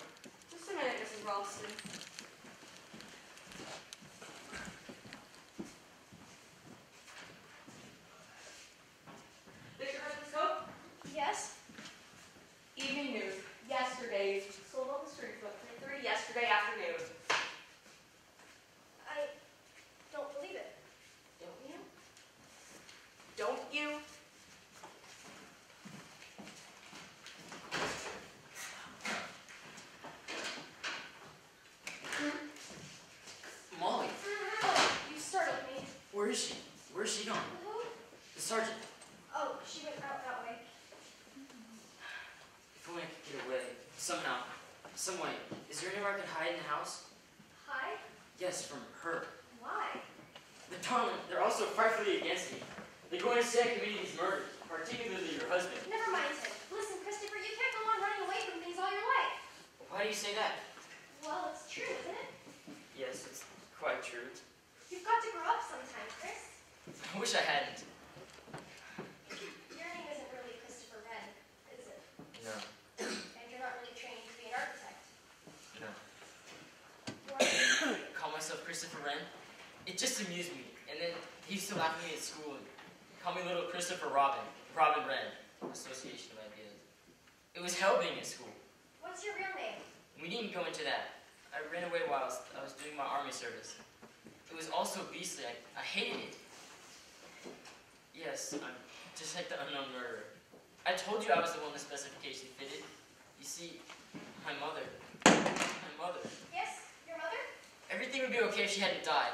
Just a minute, Mrs. Ralston. This your husband's coat? Yes? Evening news. Yesterday's. Sold on the street for 3.30 yesterday afternoon. I don't believe it. Don't you? Don't you? Molly, Oh, you startled me. where is she? Where is she gone? Who? The sergeant. Oh, she went out that way. If only I could get away. Somehow. Some way. Is there anywhere I can hide in the house? Hide? Yes, from her. Why? The Tomlin, they're also frightfully against me. They're going to say I committed these murders, particularly your husband. Never mind him. Listen, Christopher, you can't go on running away from things all your life. Why do you say that? Well, it's true, isn't it? Yes, it's quite true. You've got to grow up sometime, Chris. I wish I hadn't. Your name isn't really Christopher Wren, is it? No, And you're not really trained to be an architect. no. Well, Call myself Christopher Wren. It just amused me. And then he used to laugh at me at school and call me little Christopher Robin. Robin Wren. Association of ideas. It was hell being at school. what's your real name? We needn't go into that. I ran away while I was, I was doing my army service. It was also beastly. I, I hated it. Yes, I'm just like the unknown murderer. I told you I was the one the specification fitted. You see, my mother. My mother. Yes, your mother? Everything would be okay if she hadn't died.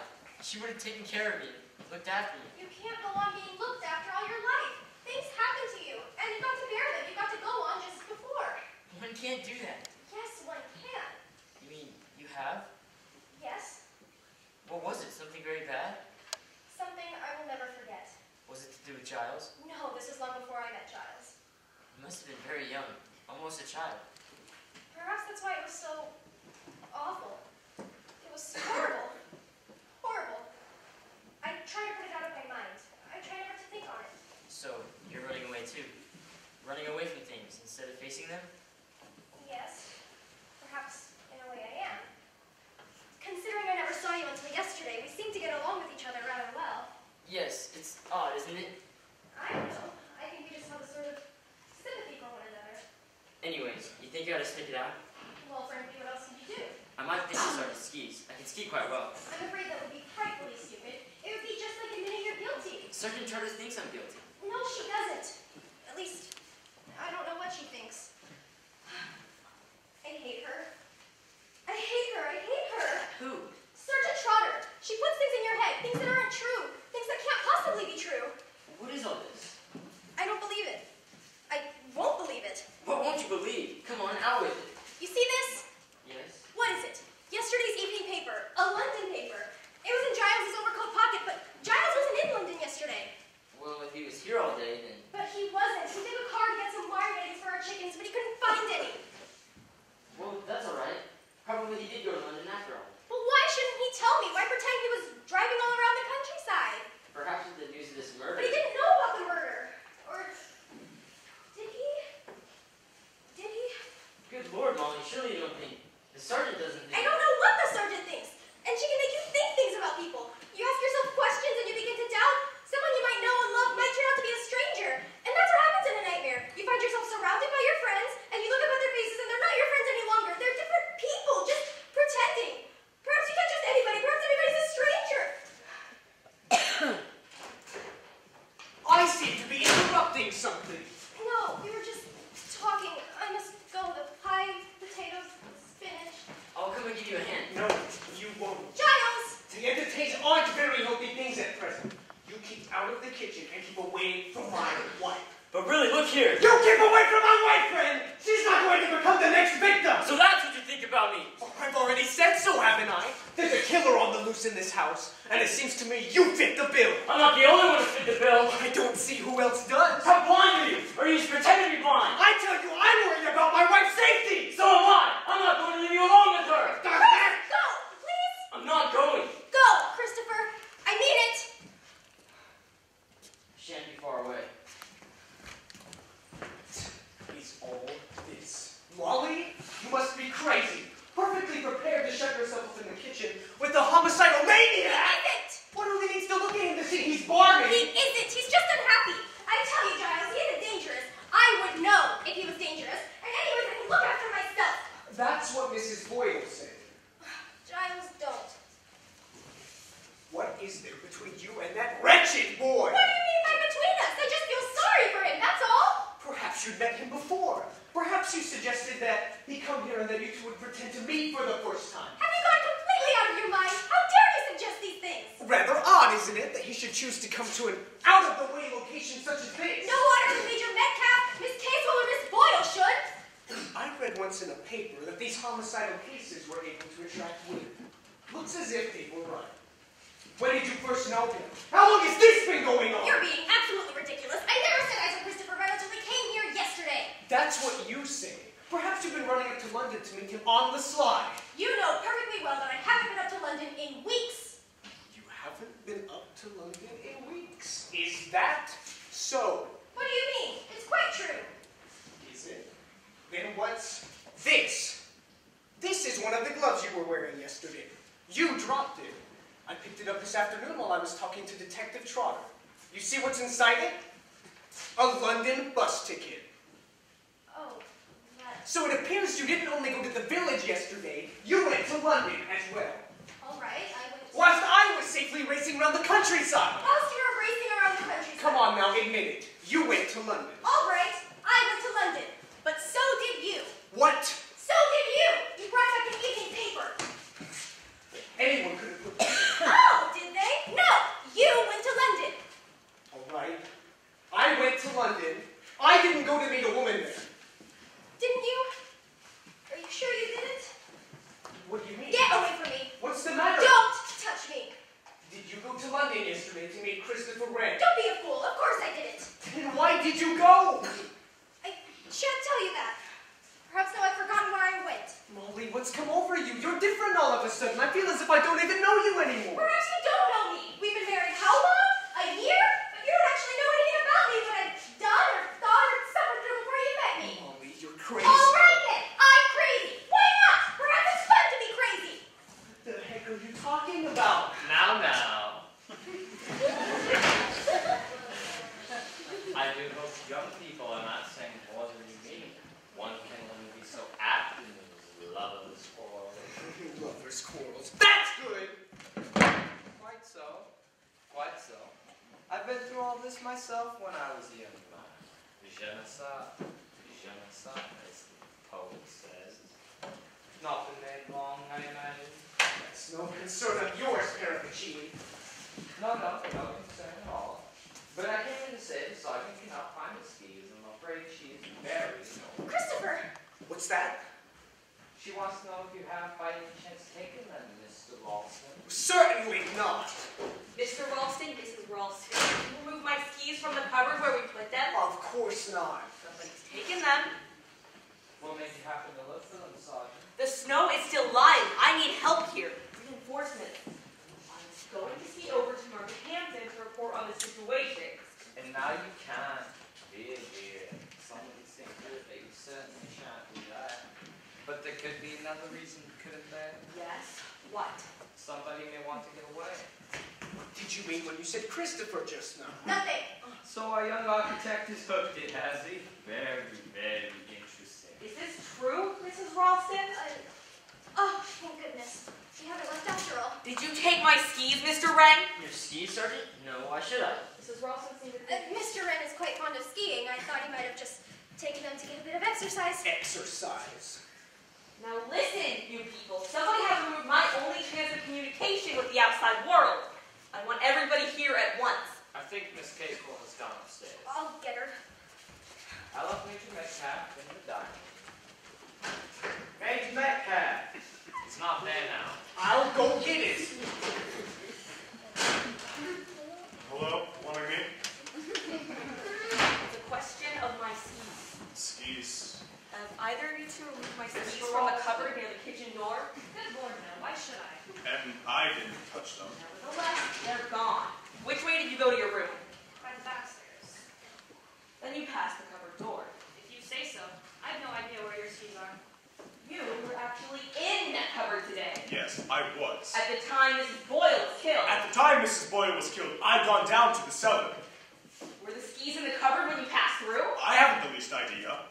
She would have taken care of me, looked after me. You can't go on being looked after all your life. Things happen to you, and you've got to bear them. You've got to go on just as before. One can't do that. Yes, one can. You mean you have? Yes, What was it? Something very bad? something I will never forget. Was it to do with Giles? No, this was long before I met Giles. You must have been very young, almost a child. Perhaps that's why it was so awful. It was horrible. Horrible. I try to put it out of my mind. I try never to think on it. So you're running away too, running away from things instead of facing them. Yes, perhaps in a way I am. Considering I never saw you until yesterday, we seem to get along with each other rather well. Yes, it's odd, isn't it? I don't know. I think we just have a sort of sympathy for one another. Anyways, you think you ought to stick it out? Well, frankly, what else could you do? I might think start to skis. I can ski quite well. I'm afraid that would be frightfully stupid. It would be just like admitting you're guilty. Sergeant Charters thinks I'm guilty. No, she doesn't. At least, I don't know what she thinks. I hate her. I hate her. I hate her. Who? Sergeant Trotter. She puts things in your head, things that aren't true, things that can't possibly be true. What is all this? I don't believe it. I won't believe it. What won't you believe? Come on, out with it. You see this? Yes. What is it? Yesterday's evening paper, a London paper. It was in Giles' overcoat pocket, but Giles wasn't in London yesterday. Well, if he was here all day, then he wasn't. He took a car to get some wire netting for our chickens, but he couldn't find any. Well, that's all right. Probably he did go meet a woman there. Didn't you? Are you sure you didn't? What do you mean? Get away from me. What's the matter? Don't touch me. Did you go to London yesterday to meet Christopher Wren? Don't be a fool. Of course I didn't. Then why did you go? I shan't tell you that. Perhaps now I've forgotten where I went. Molly, what's come over you? You're different all of a sudden. I feel as if I don't even know you anymore. Perhaps you don't know me. We've been married how long? A year? But you don't actually know anything about me, what I've done or thought or suffered through before you met me. Molly, you're crazy. All right then. I'm crazy. Why not? Perhaps it's fun to be crazy. What the heck are you talking about? Now, now. I do hope young people are not saying more than you mean. One can only be so apt in those lovers' quarrels. Lovers' quarrels. That's good. Quite so. Quite so. I've been through all this myself when I was a young man. Je ne sais, je ne sais, as the poet says. Not been made long, I imagine. That's no concern of yours, Paravicini. No, no, no concern at all. But I came in to say the sergeant cannot find the skis, and I'm afraid she is very ill. Christopher. What's that? She wants to know if you have by any chance taken them, Mr. Ralston. Certainly not. Mr. Ralston, Mrs. Ralston, did you remove my skis from the cupboard where we put them? Of course not. Somebody's taken them. What made you happen to look for them, sergeant? The snow is still lying. I need help here. Reinforcements. I was going to ski over to Northampton to report on the situation. And now you can't. Dear, dear. Some of these things are that you certainly shan't do that. But the could be another reason, couldn't there? Yes. What? Somebody may want to get away. What did you mean when you said Christopher just now? Nothing. So our young architect is hooked it, has he? Very, very interesting. Is this true, Mrs. Ralston? Uh, oh, thank goodness. You haven't left after all. Did you take my skis, Mr. Wren? Your skis, Sergeant? No, why should I? Mrs. Ralston seemed to Uh, Mr. Wren is quite fond of skiing. I thought he might have just taken them to get a bit of exercise. Exercise. Now listen, you people. Somebody has removed my only chance of communication with the outside world. I want everybody here at once. I think Miss Capel has gone upstairs. I'll get her. I left Major Metcalf in the dining room. Major Metcalf! It's not there now. I'll go get it. Hello? Wanting me? It's a question of my skis. Skis. Have either of you two removed my skis from the cupboard near the kitchen door? Good lord, no. Why should I? And I didn't touch them. Nevertheless, they're gone. Which way did you go to your room? By the back stairs. Then you passed the cupboard door. If you say so. I have no idea where your skis are. You were actually in that cupboard today. Yes, I was. At the time Mrs. Boyle was killed. At the time Mrs. Boyle was killed, I'd gone down to the cellar. Were the skis in the cupboard when you passed through? I haven't the least idea.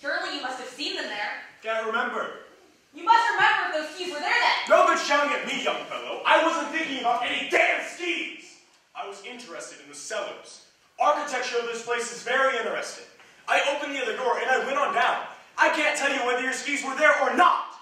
Surely you must have seen them there. Can't remember. You must remember if those skis were there then. No good shouting at me, young fellow. I wasn't thinking about any damn skis. I was interested in the cellars. Architecture of this place is very interesting. I opened the other door and I went on down. I can't tell you whether your skis were there or not.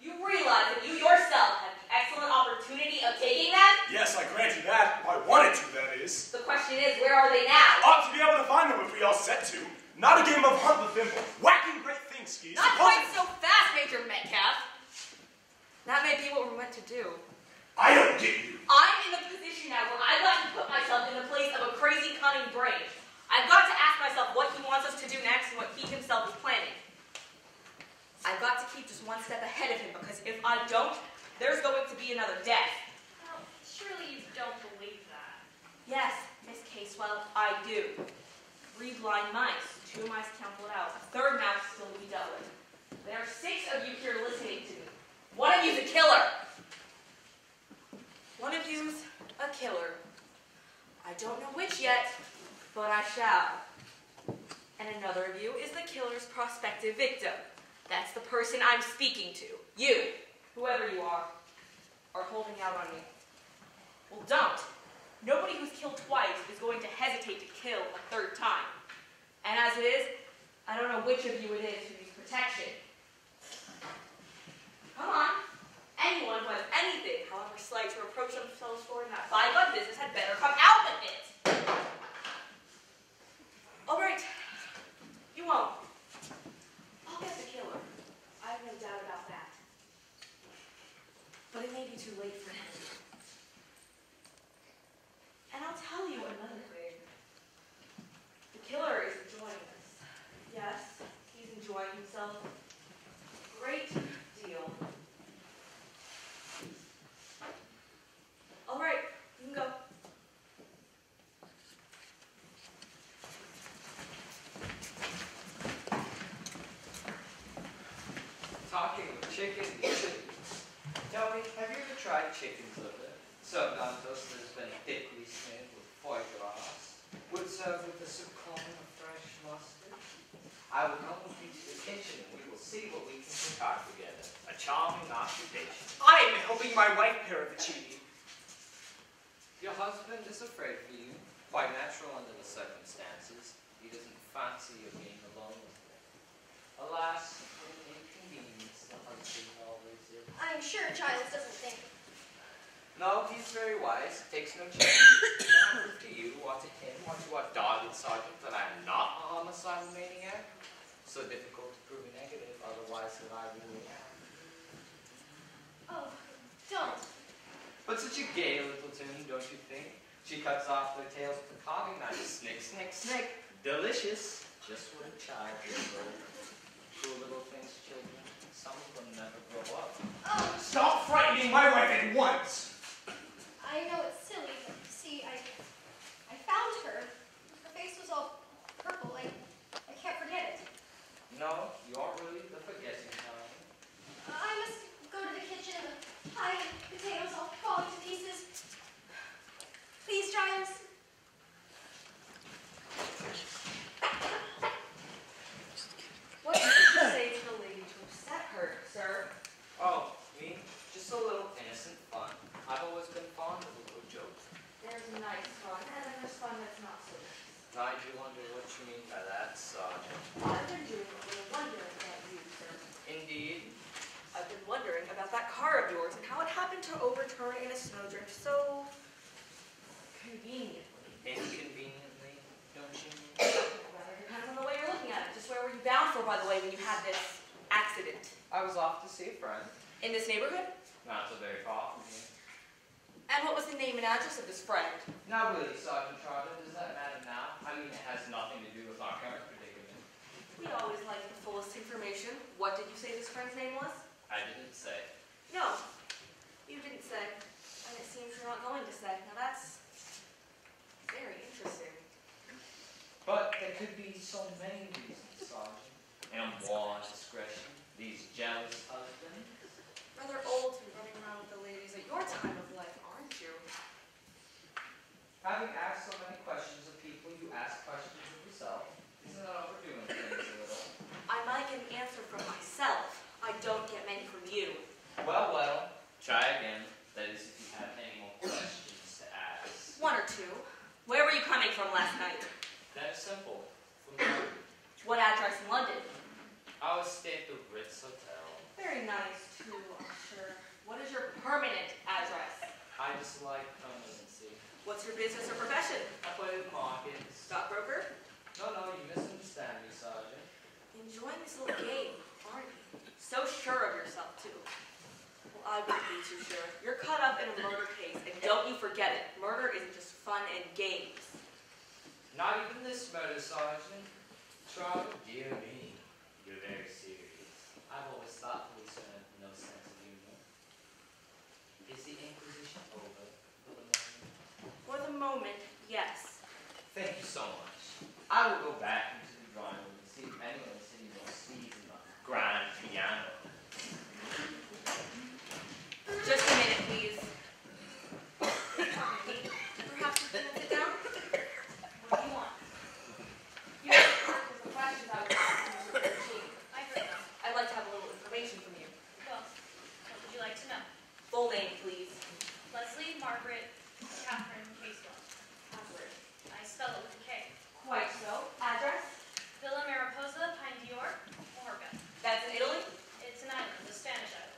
You realize that you yourself had the excellent opportunity of taking them? Yes, I grant you that. If I wanted to, that is. The question is, where are they now? Ought to be able to find them if we all set to. Not a game of hunt the thimble. Whacking great things, skis. Not Supposing- quite so fast, Major Metcalf. That may be what we're meant to do. I don't get you. I'm in the position now where I've got to put myself in the place of a crazy, cunning brain. I've got to ask myself what he wants us to do next and what he himself is planning. I've got to keep just one step ahead of him because if I don't, there's going to be another death. Well, surely you don't believe that. Yes, Miss Casewell, I do. Three blind mice, two mice counted out, a third mouse still to be dealt with. There are six of you here listening to me. One of you's a killer. One of you's a killer. I don't know which yet, but I shall. And another of you is the killer's prospective victim. That's the person I'm speaking to. You, whoever you are, are holding out on me. Well, don't. Nobody who's killed twice is going to hesitate to kill a third time. And as it is, I don't know which of you it is who needs protection. Come on. Anyone who has anything, however slight, to reproach themselves for in that bygone business had better come out with it. All right. You won't. I'll get the killer. I have no doubt about that. But it may be too late for him. And I'll tell you another thing. The killer is enjoying himself a great deal. All right, you can go. Talking of chicken tell me, have you ever tried chicken liver? That has been thickly smeared with foie gras. Would serve with a succumb of fresh mustard. I will to the kitchen and we will see what we can concoct together. A charming occupation. I am helping my wife Paravicini. Your husband is afraid for you. Quite natural under the circumstances. He doesn't fancy you being alone with him. Alas, what an inconvenience the husband always is. I'm sure Giles doesn't think. No, he's very wise. Takes no change. Can I prove to you, or to him, or to our dogged sergeant, that I am not a homicidal maniac? So difficult to prove a negative, otherwise that I really am. Oh, don't. But such a gay little tune, don't you think? She cuts off their tails with a carving knife. Snick, snick, snick. Delicious. Just what a child grow. Poor little things, children. Some of them never grow up. Oh, Stop frightening my wife at once. I know it's silly, but see, I, I found her. Her face was all purple. I, I can't forget it. No, you aren't really the a snowdrift so conveniently. Inconveniently, don't you mean? Well, it depends on the way you're looking at it. Just where were you bound for, by the way, when you had this accident? I was off to see a friend. In this neighborhood? Not so very far from here. And what was the name and address of this friend? Not really, Sergeant Trotter. Does that matter now? I mean, it has nothing to do with our current predicament. We always like the fullest information. What did you say this friend's name was? I didn't say. No, you didn't say. And it seems you're not going to say. Now that's very interesting. But there could be so many reasons, Sergeant. And war discretion, these jealous husbands. Rather old to be running around with the ladies at your time of life, aren't you? Having asked so many questions of people, you ask questions of yourself. Isn't that overdoing things a little? I might get an answer from myself. I don't get many from you. Well, well, try again. That is, if you have any more questions to ask. One or two. Where were you coming from last night? That's simple. From London. What address in London? I was staying at the Ritz Hotel. Very nice, too, I'm sure. What is your permanent address? I just like permanency. What's your business or profession? I play the markets. Stockbroker? No, no, you misunderstand me, Sergeant. Enjoying this little game, aren't you? So sure of yourself, too. I wouldn't be too sure. You're caught up in a murder case, and don't you forget it. Murder isn't just fun and games. Not even this murder, Sergeant. Trotter, dear me, you're very serious. I've always thought policemen had no sense of humor. Is the Inquisition over for the moment? For the moment, yes. Thank you so much. I will go back into the drawing room and see if anyone is sitting on seats in the grand piano. Just a minute, please. Perhaps you can sit down? What do you want? You heard the questions I was asking Mr. Bertini. I heard them. I'd like to have a little information from you. Well, what would you like to know? Full name, please. Leslie Margaret Catherine Casewell. Password. I spell it with a K. Quite so. Address? Villa Mariposa, Pine Dior, Majorca. That's in Italy? It's an island, a Spanish island.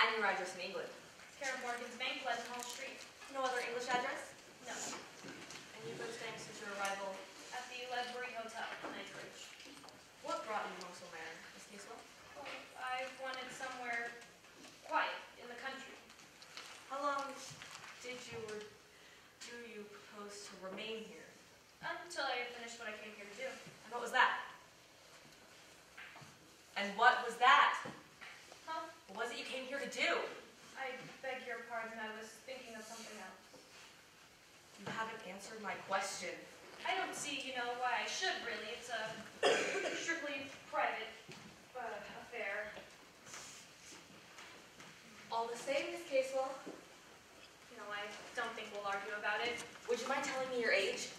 And your address in England? Care Morgan's Bank, Leadenhall Street. No other English address? No, And you've been staying since your arrival. at the Ledbury Hotel, Knightsbridge. What brought you home so married, Miss Casewell? Oh, I wanted somewhere quiet in the country. How long did you or do you propose to remain here? Until I finished what I came here to do. And what was that? And what was that? Was it you came here to do? I beg your pardon, I was thinking of something else. You haven't answered my question. I don't see, you know, why I should really. It's a strictly private uh, affair. All the same, Miss Casewell, You know, I don't think we'll argue about it. would you mind telling me your age?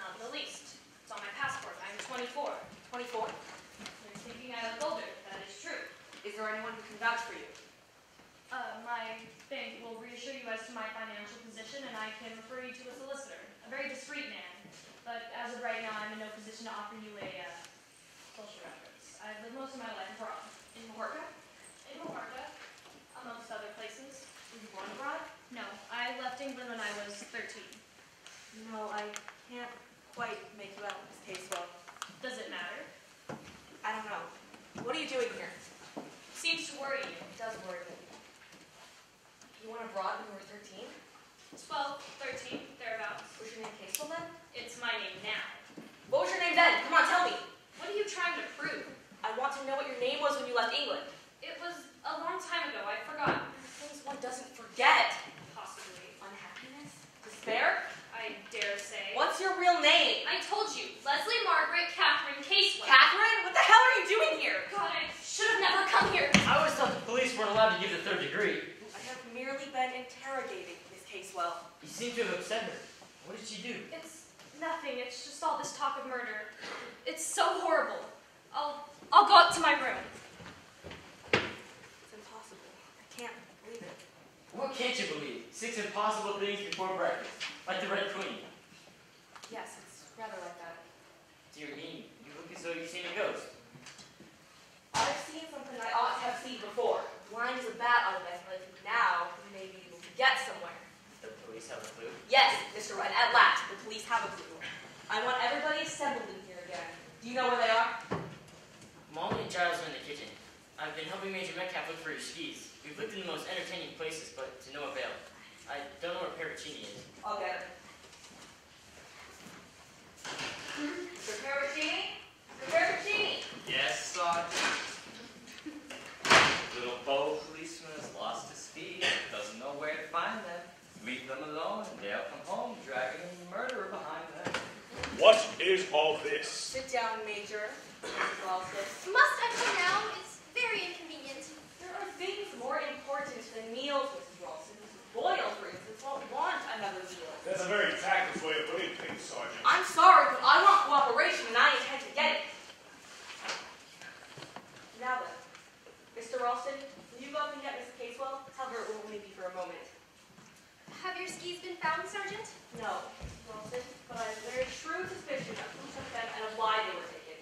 Not in the least. It's on my passport. I'm 24. 24. You're thinking I look older. That is true. Is there anyone who can vouch for you? Uh, my bank will reassure you as to my financial position, and I can refer you to a solicitor, a very discreet man. But as of right now, I'm in no position to offer you a uh, social reference. I've lived most of my life abroad. In Majorca? In Majorca, amongst other places. Were you born abroad? No, I left England when I was 13. No, I can't quite make you out, Miss Casewell. Does it matter? I don't know. What are you doing here? Seems to worry you. It does worry me. You went abroad when you were 13? 12, 13, thereabouts. Was your name Casewell then? It's my name now. What was your name then? Come on, tell me. What are you trying to prove? I want to know what your name was when you left England. It was a long time ago. I forgot. Things one doesn't forget. Possibly. Unhappiness? Despair? I dare say. What's your real name? I told you. Leslie Margaret Catherine Casewell. Catherine? What the hell are you doing here? God, I should have never come here. I always thought the police weren't allowed to give the third degree. I have merely been interrogating Miss Casewell. You seem to have upset her. What did she do? It's nothing. It's just all this talk of murder. It's so horrible. I'll I'll go up to my room. What can't you believe? Six impossible things before breakfast. Like the Red Queen. Yes, it's rather like that. Dear me, you look as though you've seen a ghost. I've seen something I ought to have seen before. Blind as a bat on this, but now we may be able to get somewhere. The police have a clue? Yes, Mr. Wright, at last, the police have a clue. I want everybody assembled in here again. Do you know where they are? Molly and Giles are in the kitchen. I've been helping Major Metcalf look for your skis. We've looked in the most entertaining places, but to no avail. I don't know where Pericini is. I'll get him. Mr. Pericini? Mr. Pericini? Yes, Sergeant. Little Bo policeman has lost his feet, doesn't know where to find them. Leave them alone, and they'll come home dragging the murderer behind them. What is all this? Sit down, Major. Mrs. Ralston. Must I come now? It's very inconvenient. Are things more important than meals, Mrs. Ralston. Mrs. Boyle, for instance, won't want another meal. That's a very tactless way of putting things, Sergeant. I'm sorry, but I want cooperation, and I intend to get it. Now then, Mr. Ralston, will you go up and get Miss Casewell? Tell her it will only be for a moment. Have your skis been found, Sergeant? No, Mrs. Ralston, but I have a very shrewd suspicion of who took them and of why they were taken.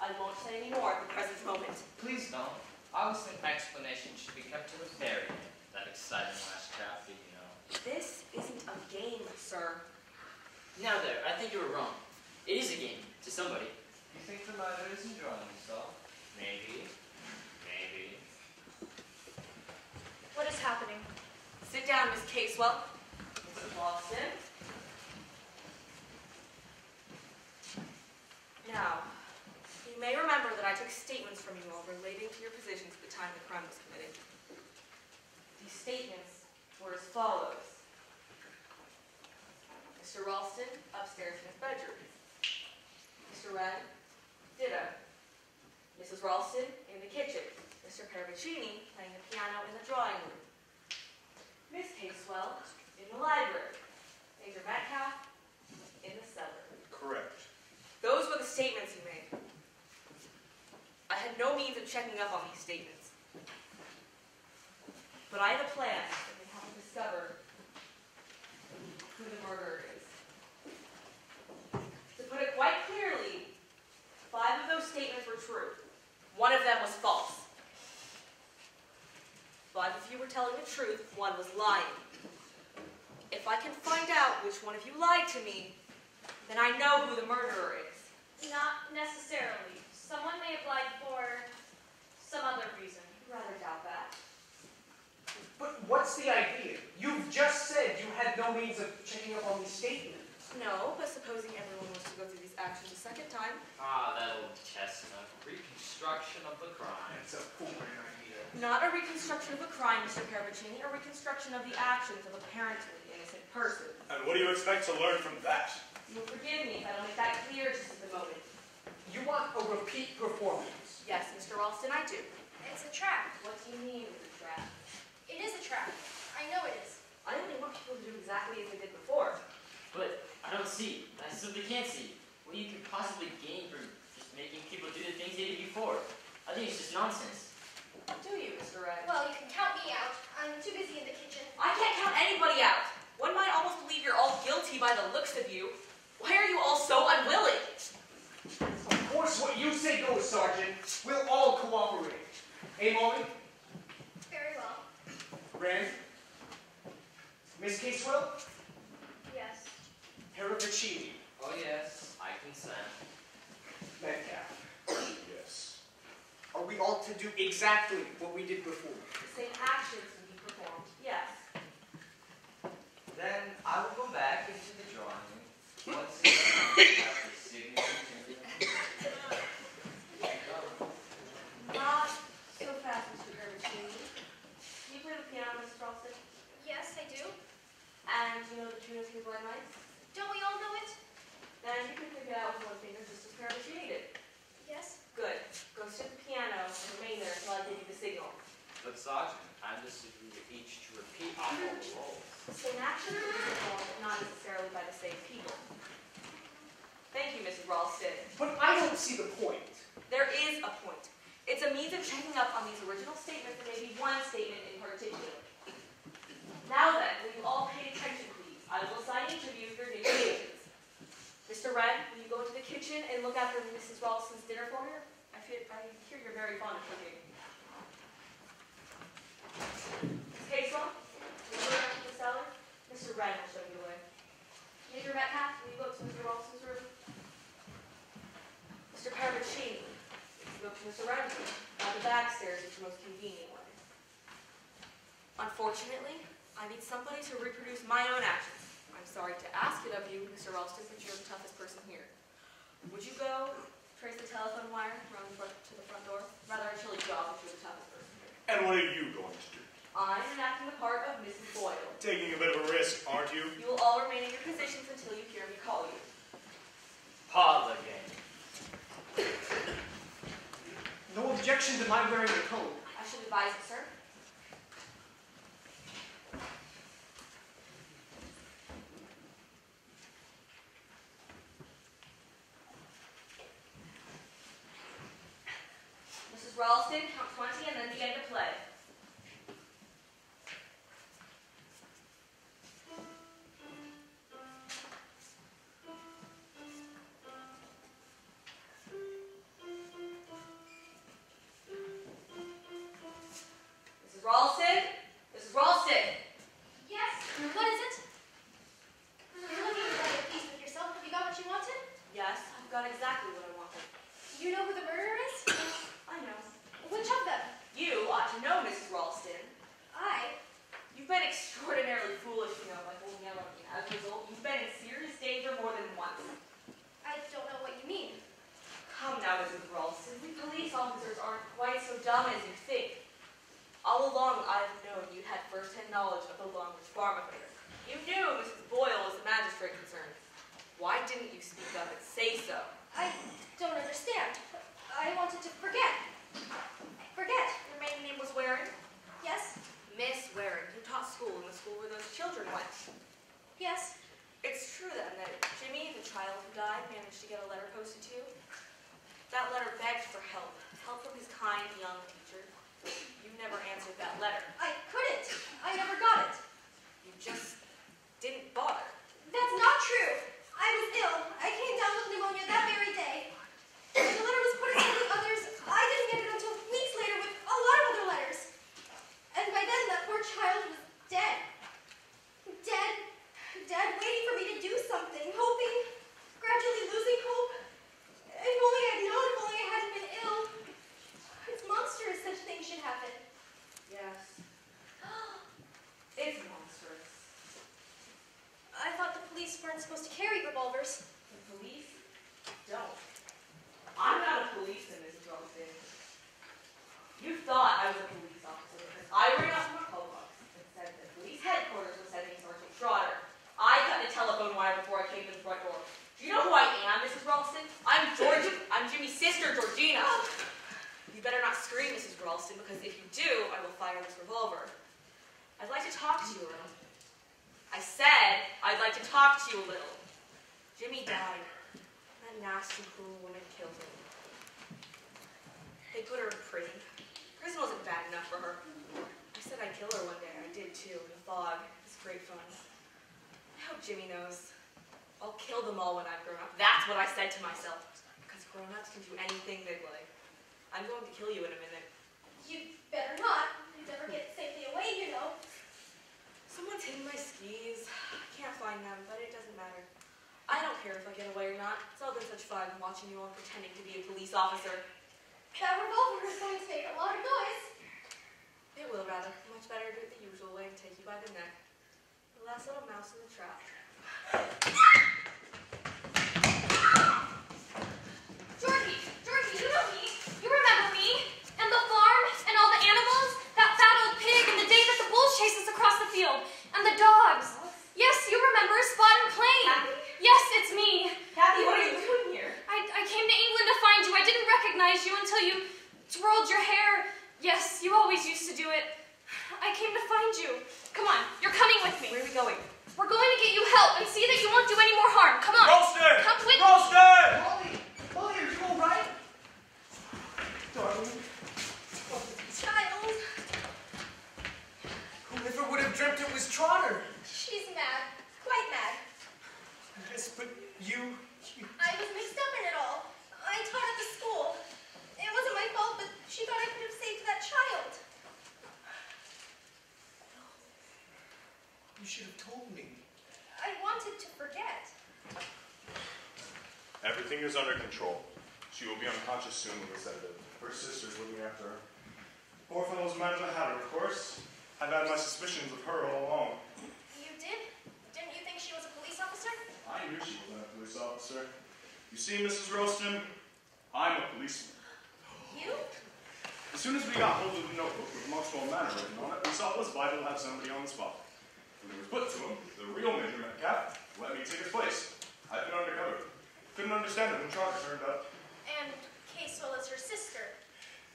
I won't say any more at the present moment. Please don't. I always think explanation should be kept to the very end. That exciting last chapter, you know. This isn't a game, sir. Now there, I think you were wrong. It is a game, to somebody. You think the murderer is enjoying himself? Maybe. Maybe. What is happening? Sit down, Miss Casewell. Mrs. Ralston. Now, you may remember that I took statements from you all relating to your positions at the time the crime was committed. These statements were as follows. Mr. Ralston, upstairs in his bedroom. Mr. Wren, ditto. Mrs. Ralston, in the kitchen. Mr. Paravicini, playing the piano in the drawing room. Miss Casewell, in the library. Major Metcalf, in the cellar. Correct. Those were the statements you made. I had no means of checking up on these statements. But I had a plan that would help me discover who the murderer is. To put it quite clearly, five of those statements were true. One of them was false. Five of you were telling the truth, one was lying. If I can find out which one of you lied to me, then I know who the murderer is. Not necessarily. Someone may have lied for some other reason. I rather doubt that. But what's the idea? You've just said you had no means of checking up on these statements. No, but supposing everyone was to go through these actions a second time, Ah, that old chestnut. Reconstruction of the crime. It's a fool's idea. Not a reconstruction of a crime, Mr. Paravicini, a reconstruction of the actions of a apparently innocent person. And what do you expect to learn from that? You will forgive me if I don't make that clear just at the moment. You want a repeat performance. Yes, Mr. Ralston, I do. It's a trap. What do you mean with a trap? It is a trap. I know it is. I only want people to do exactly as they did before. But I don't see. I simply can't see. What you could possibly gain from just making people do the things they did before. I think it's just nonsense. Do you, Mr. Wren? Well, you can count me out. I'm too busy in the kitchen. I can't count anybody out. One might almost believe you're all guilty by the looks of you. Why are you all so unwilling? Of course, what you say goes, Sergeant. We'll all cooperate. Hey, Molly? Very well. Rand? Miss Casewell? Yes. Paravicini? Oh, yes, I consent. Metcalf. Yes. Are we all to do exactly what we did before? The same actions will be performed. Yes. Then I will go back into the drawing room. Once Unfortunately, I need somebody to reproduce my own actions. I'm sorry to ask it of you, Mr. Ralston, but you're the toughest person here. Would you go trace the telephone wire from the front, to the front door? Rather a chilly job if you're the toughest person here. And what are you going to do? I'm enacting the part of Mrs. Boyle. Taking a bit of a risk, aren't you? You will all remain in your positions until you hear me call you. Pause again. no objection to my wearing a coat. I should advise it, sir. Austin to myself, because grown-ups can do anything they like. I'm going to kill you in a minute. You'd better not. You'd never get safely away, you know. Someone's hidden my skis. I can't find them, but it doesn't matter. I don't care if I get away or not. It's all been such fun watching you all pretending to be a police officer. That revolver is going to make a lot of noise. It will, rather. Much better to do it the usual way, take you by the neck. The last little mouse in the trap. See, Mrs. Ralston, I'm a policeman. You? As soon as we got hold of the notebook with Monkswell Manor written on it, we saw it was vital to have somebody on the spot. When it was put to him, the real Major Metcalf let me take his place. I've been undercover. Couldn't understand it when Trotter turned up. And Casewell is her sister.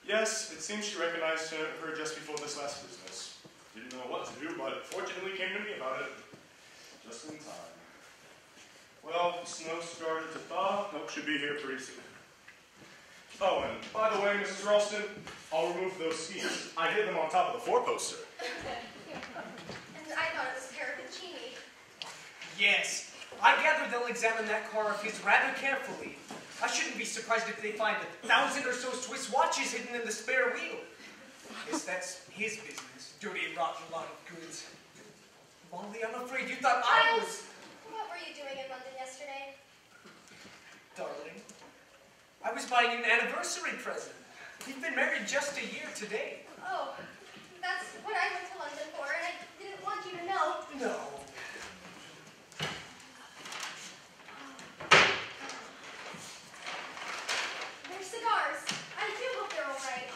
Yes, it seems she recognized her, her just before this last business. Didn't know what to do, but fortunately came to me about it just in time. Well, the snow started to thaw. Hope should be here pretty soon. Oh, and by the way, Mrs. Ralston, I'll remove those skis. I hid them on top of the four poster. *laughs* And I thought it was Paravicini. Yes. I gather they'll examine that car of his rather carefully. I shouldn't be surprised if they find a thousand or so Swiss watches hidden in the spare wheel. Yes, that's his business. Dirty, rotten lot of goods. Molly, I'm afraid you thought I was... What were you doing in London yesterday? Darling, I was buying you an anniversary present. We've been married just a year today. Oh, that's what I went to London for, and I didn't want you to know. No. They're cigars. I do hope they're all right.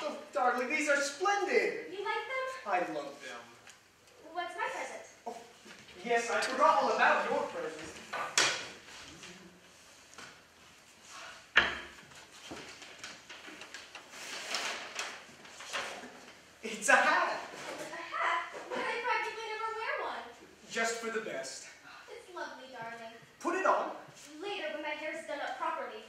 Oh, darling, these are splendid. You like them? I love them. What's my present? Yes, I forgot all about your present. It's a hat. A hat? I practically never wear one. Just for the best. It's lovely, darling. Put it on. Later, when my hair's done up properly.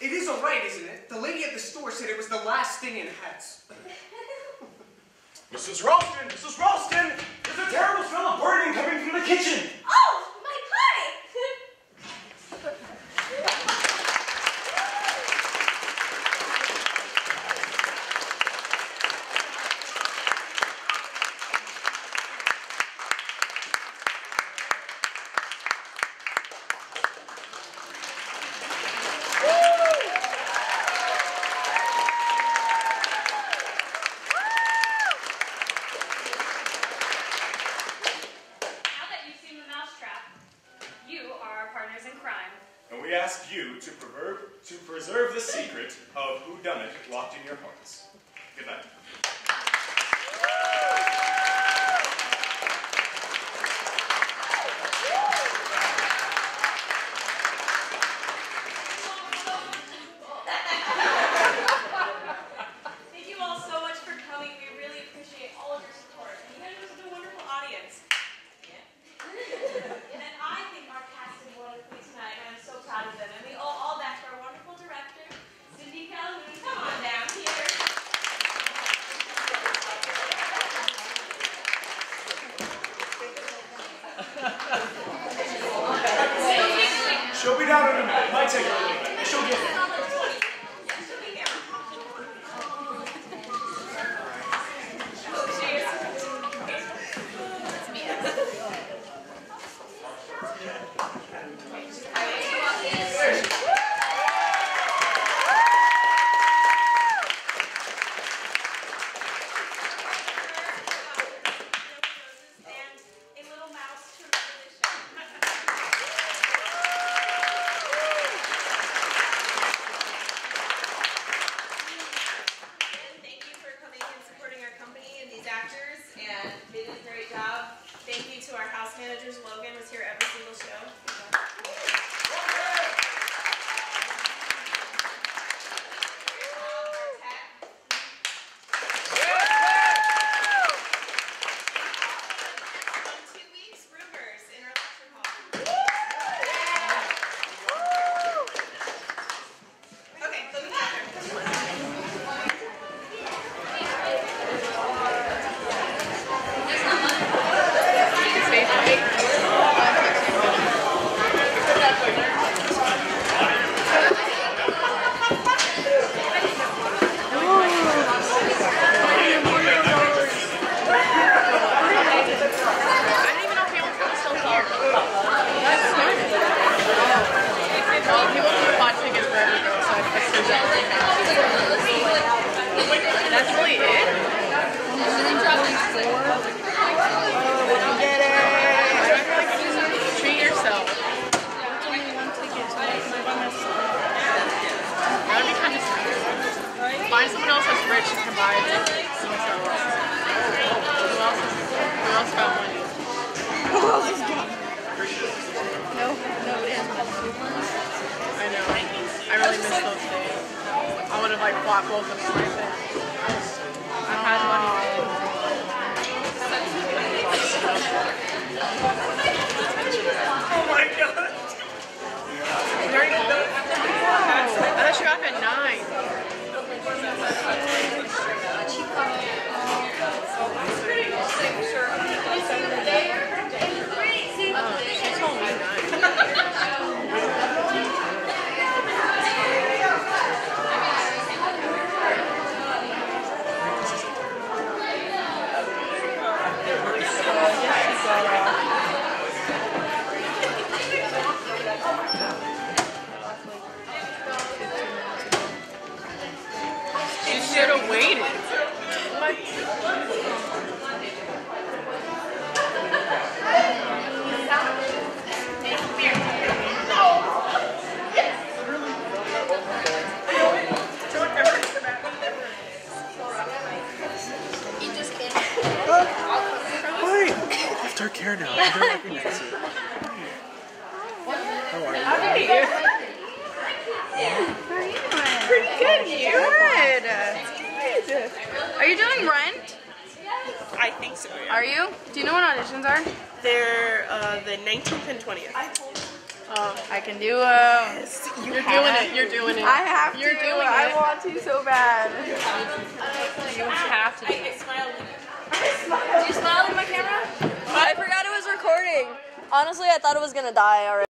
It is all right, isn't it? The lady at the store said it was the last thing in hats. *laughs* Mrs. Ralston! Mrs. Ralston! There's a terrible smell of burning coming from the kitchen! Oh,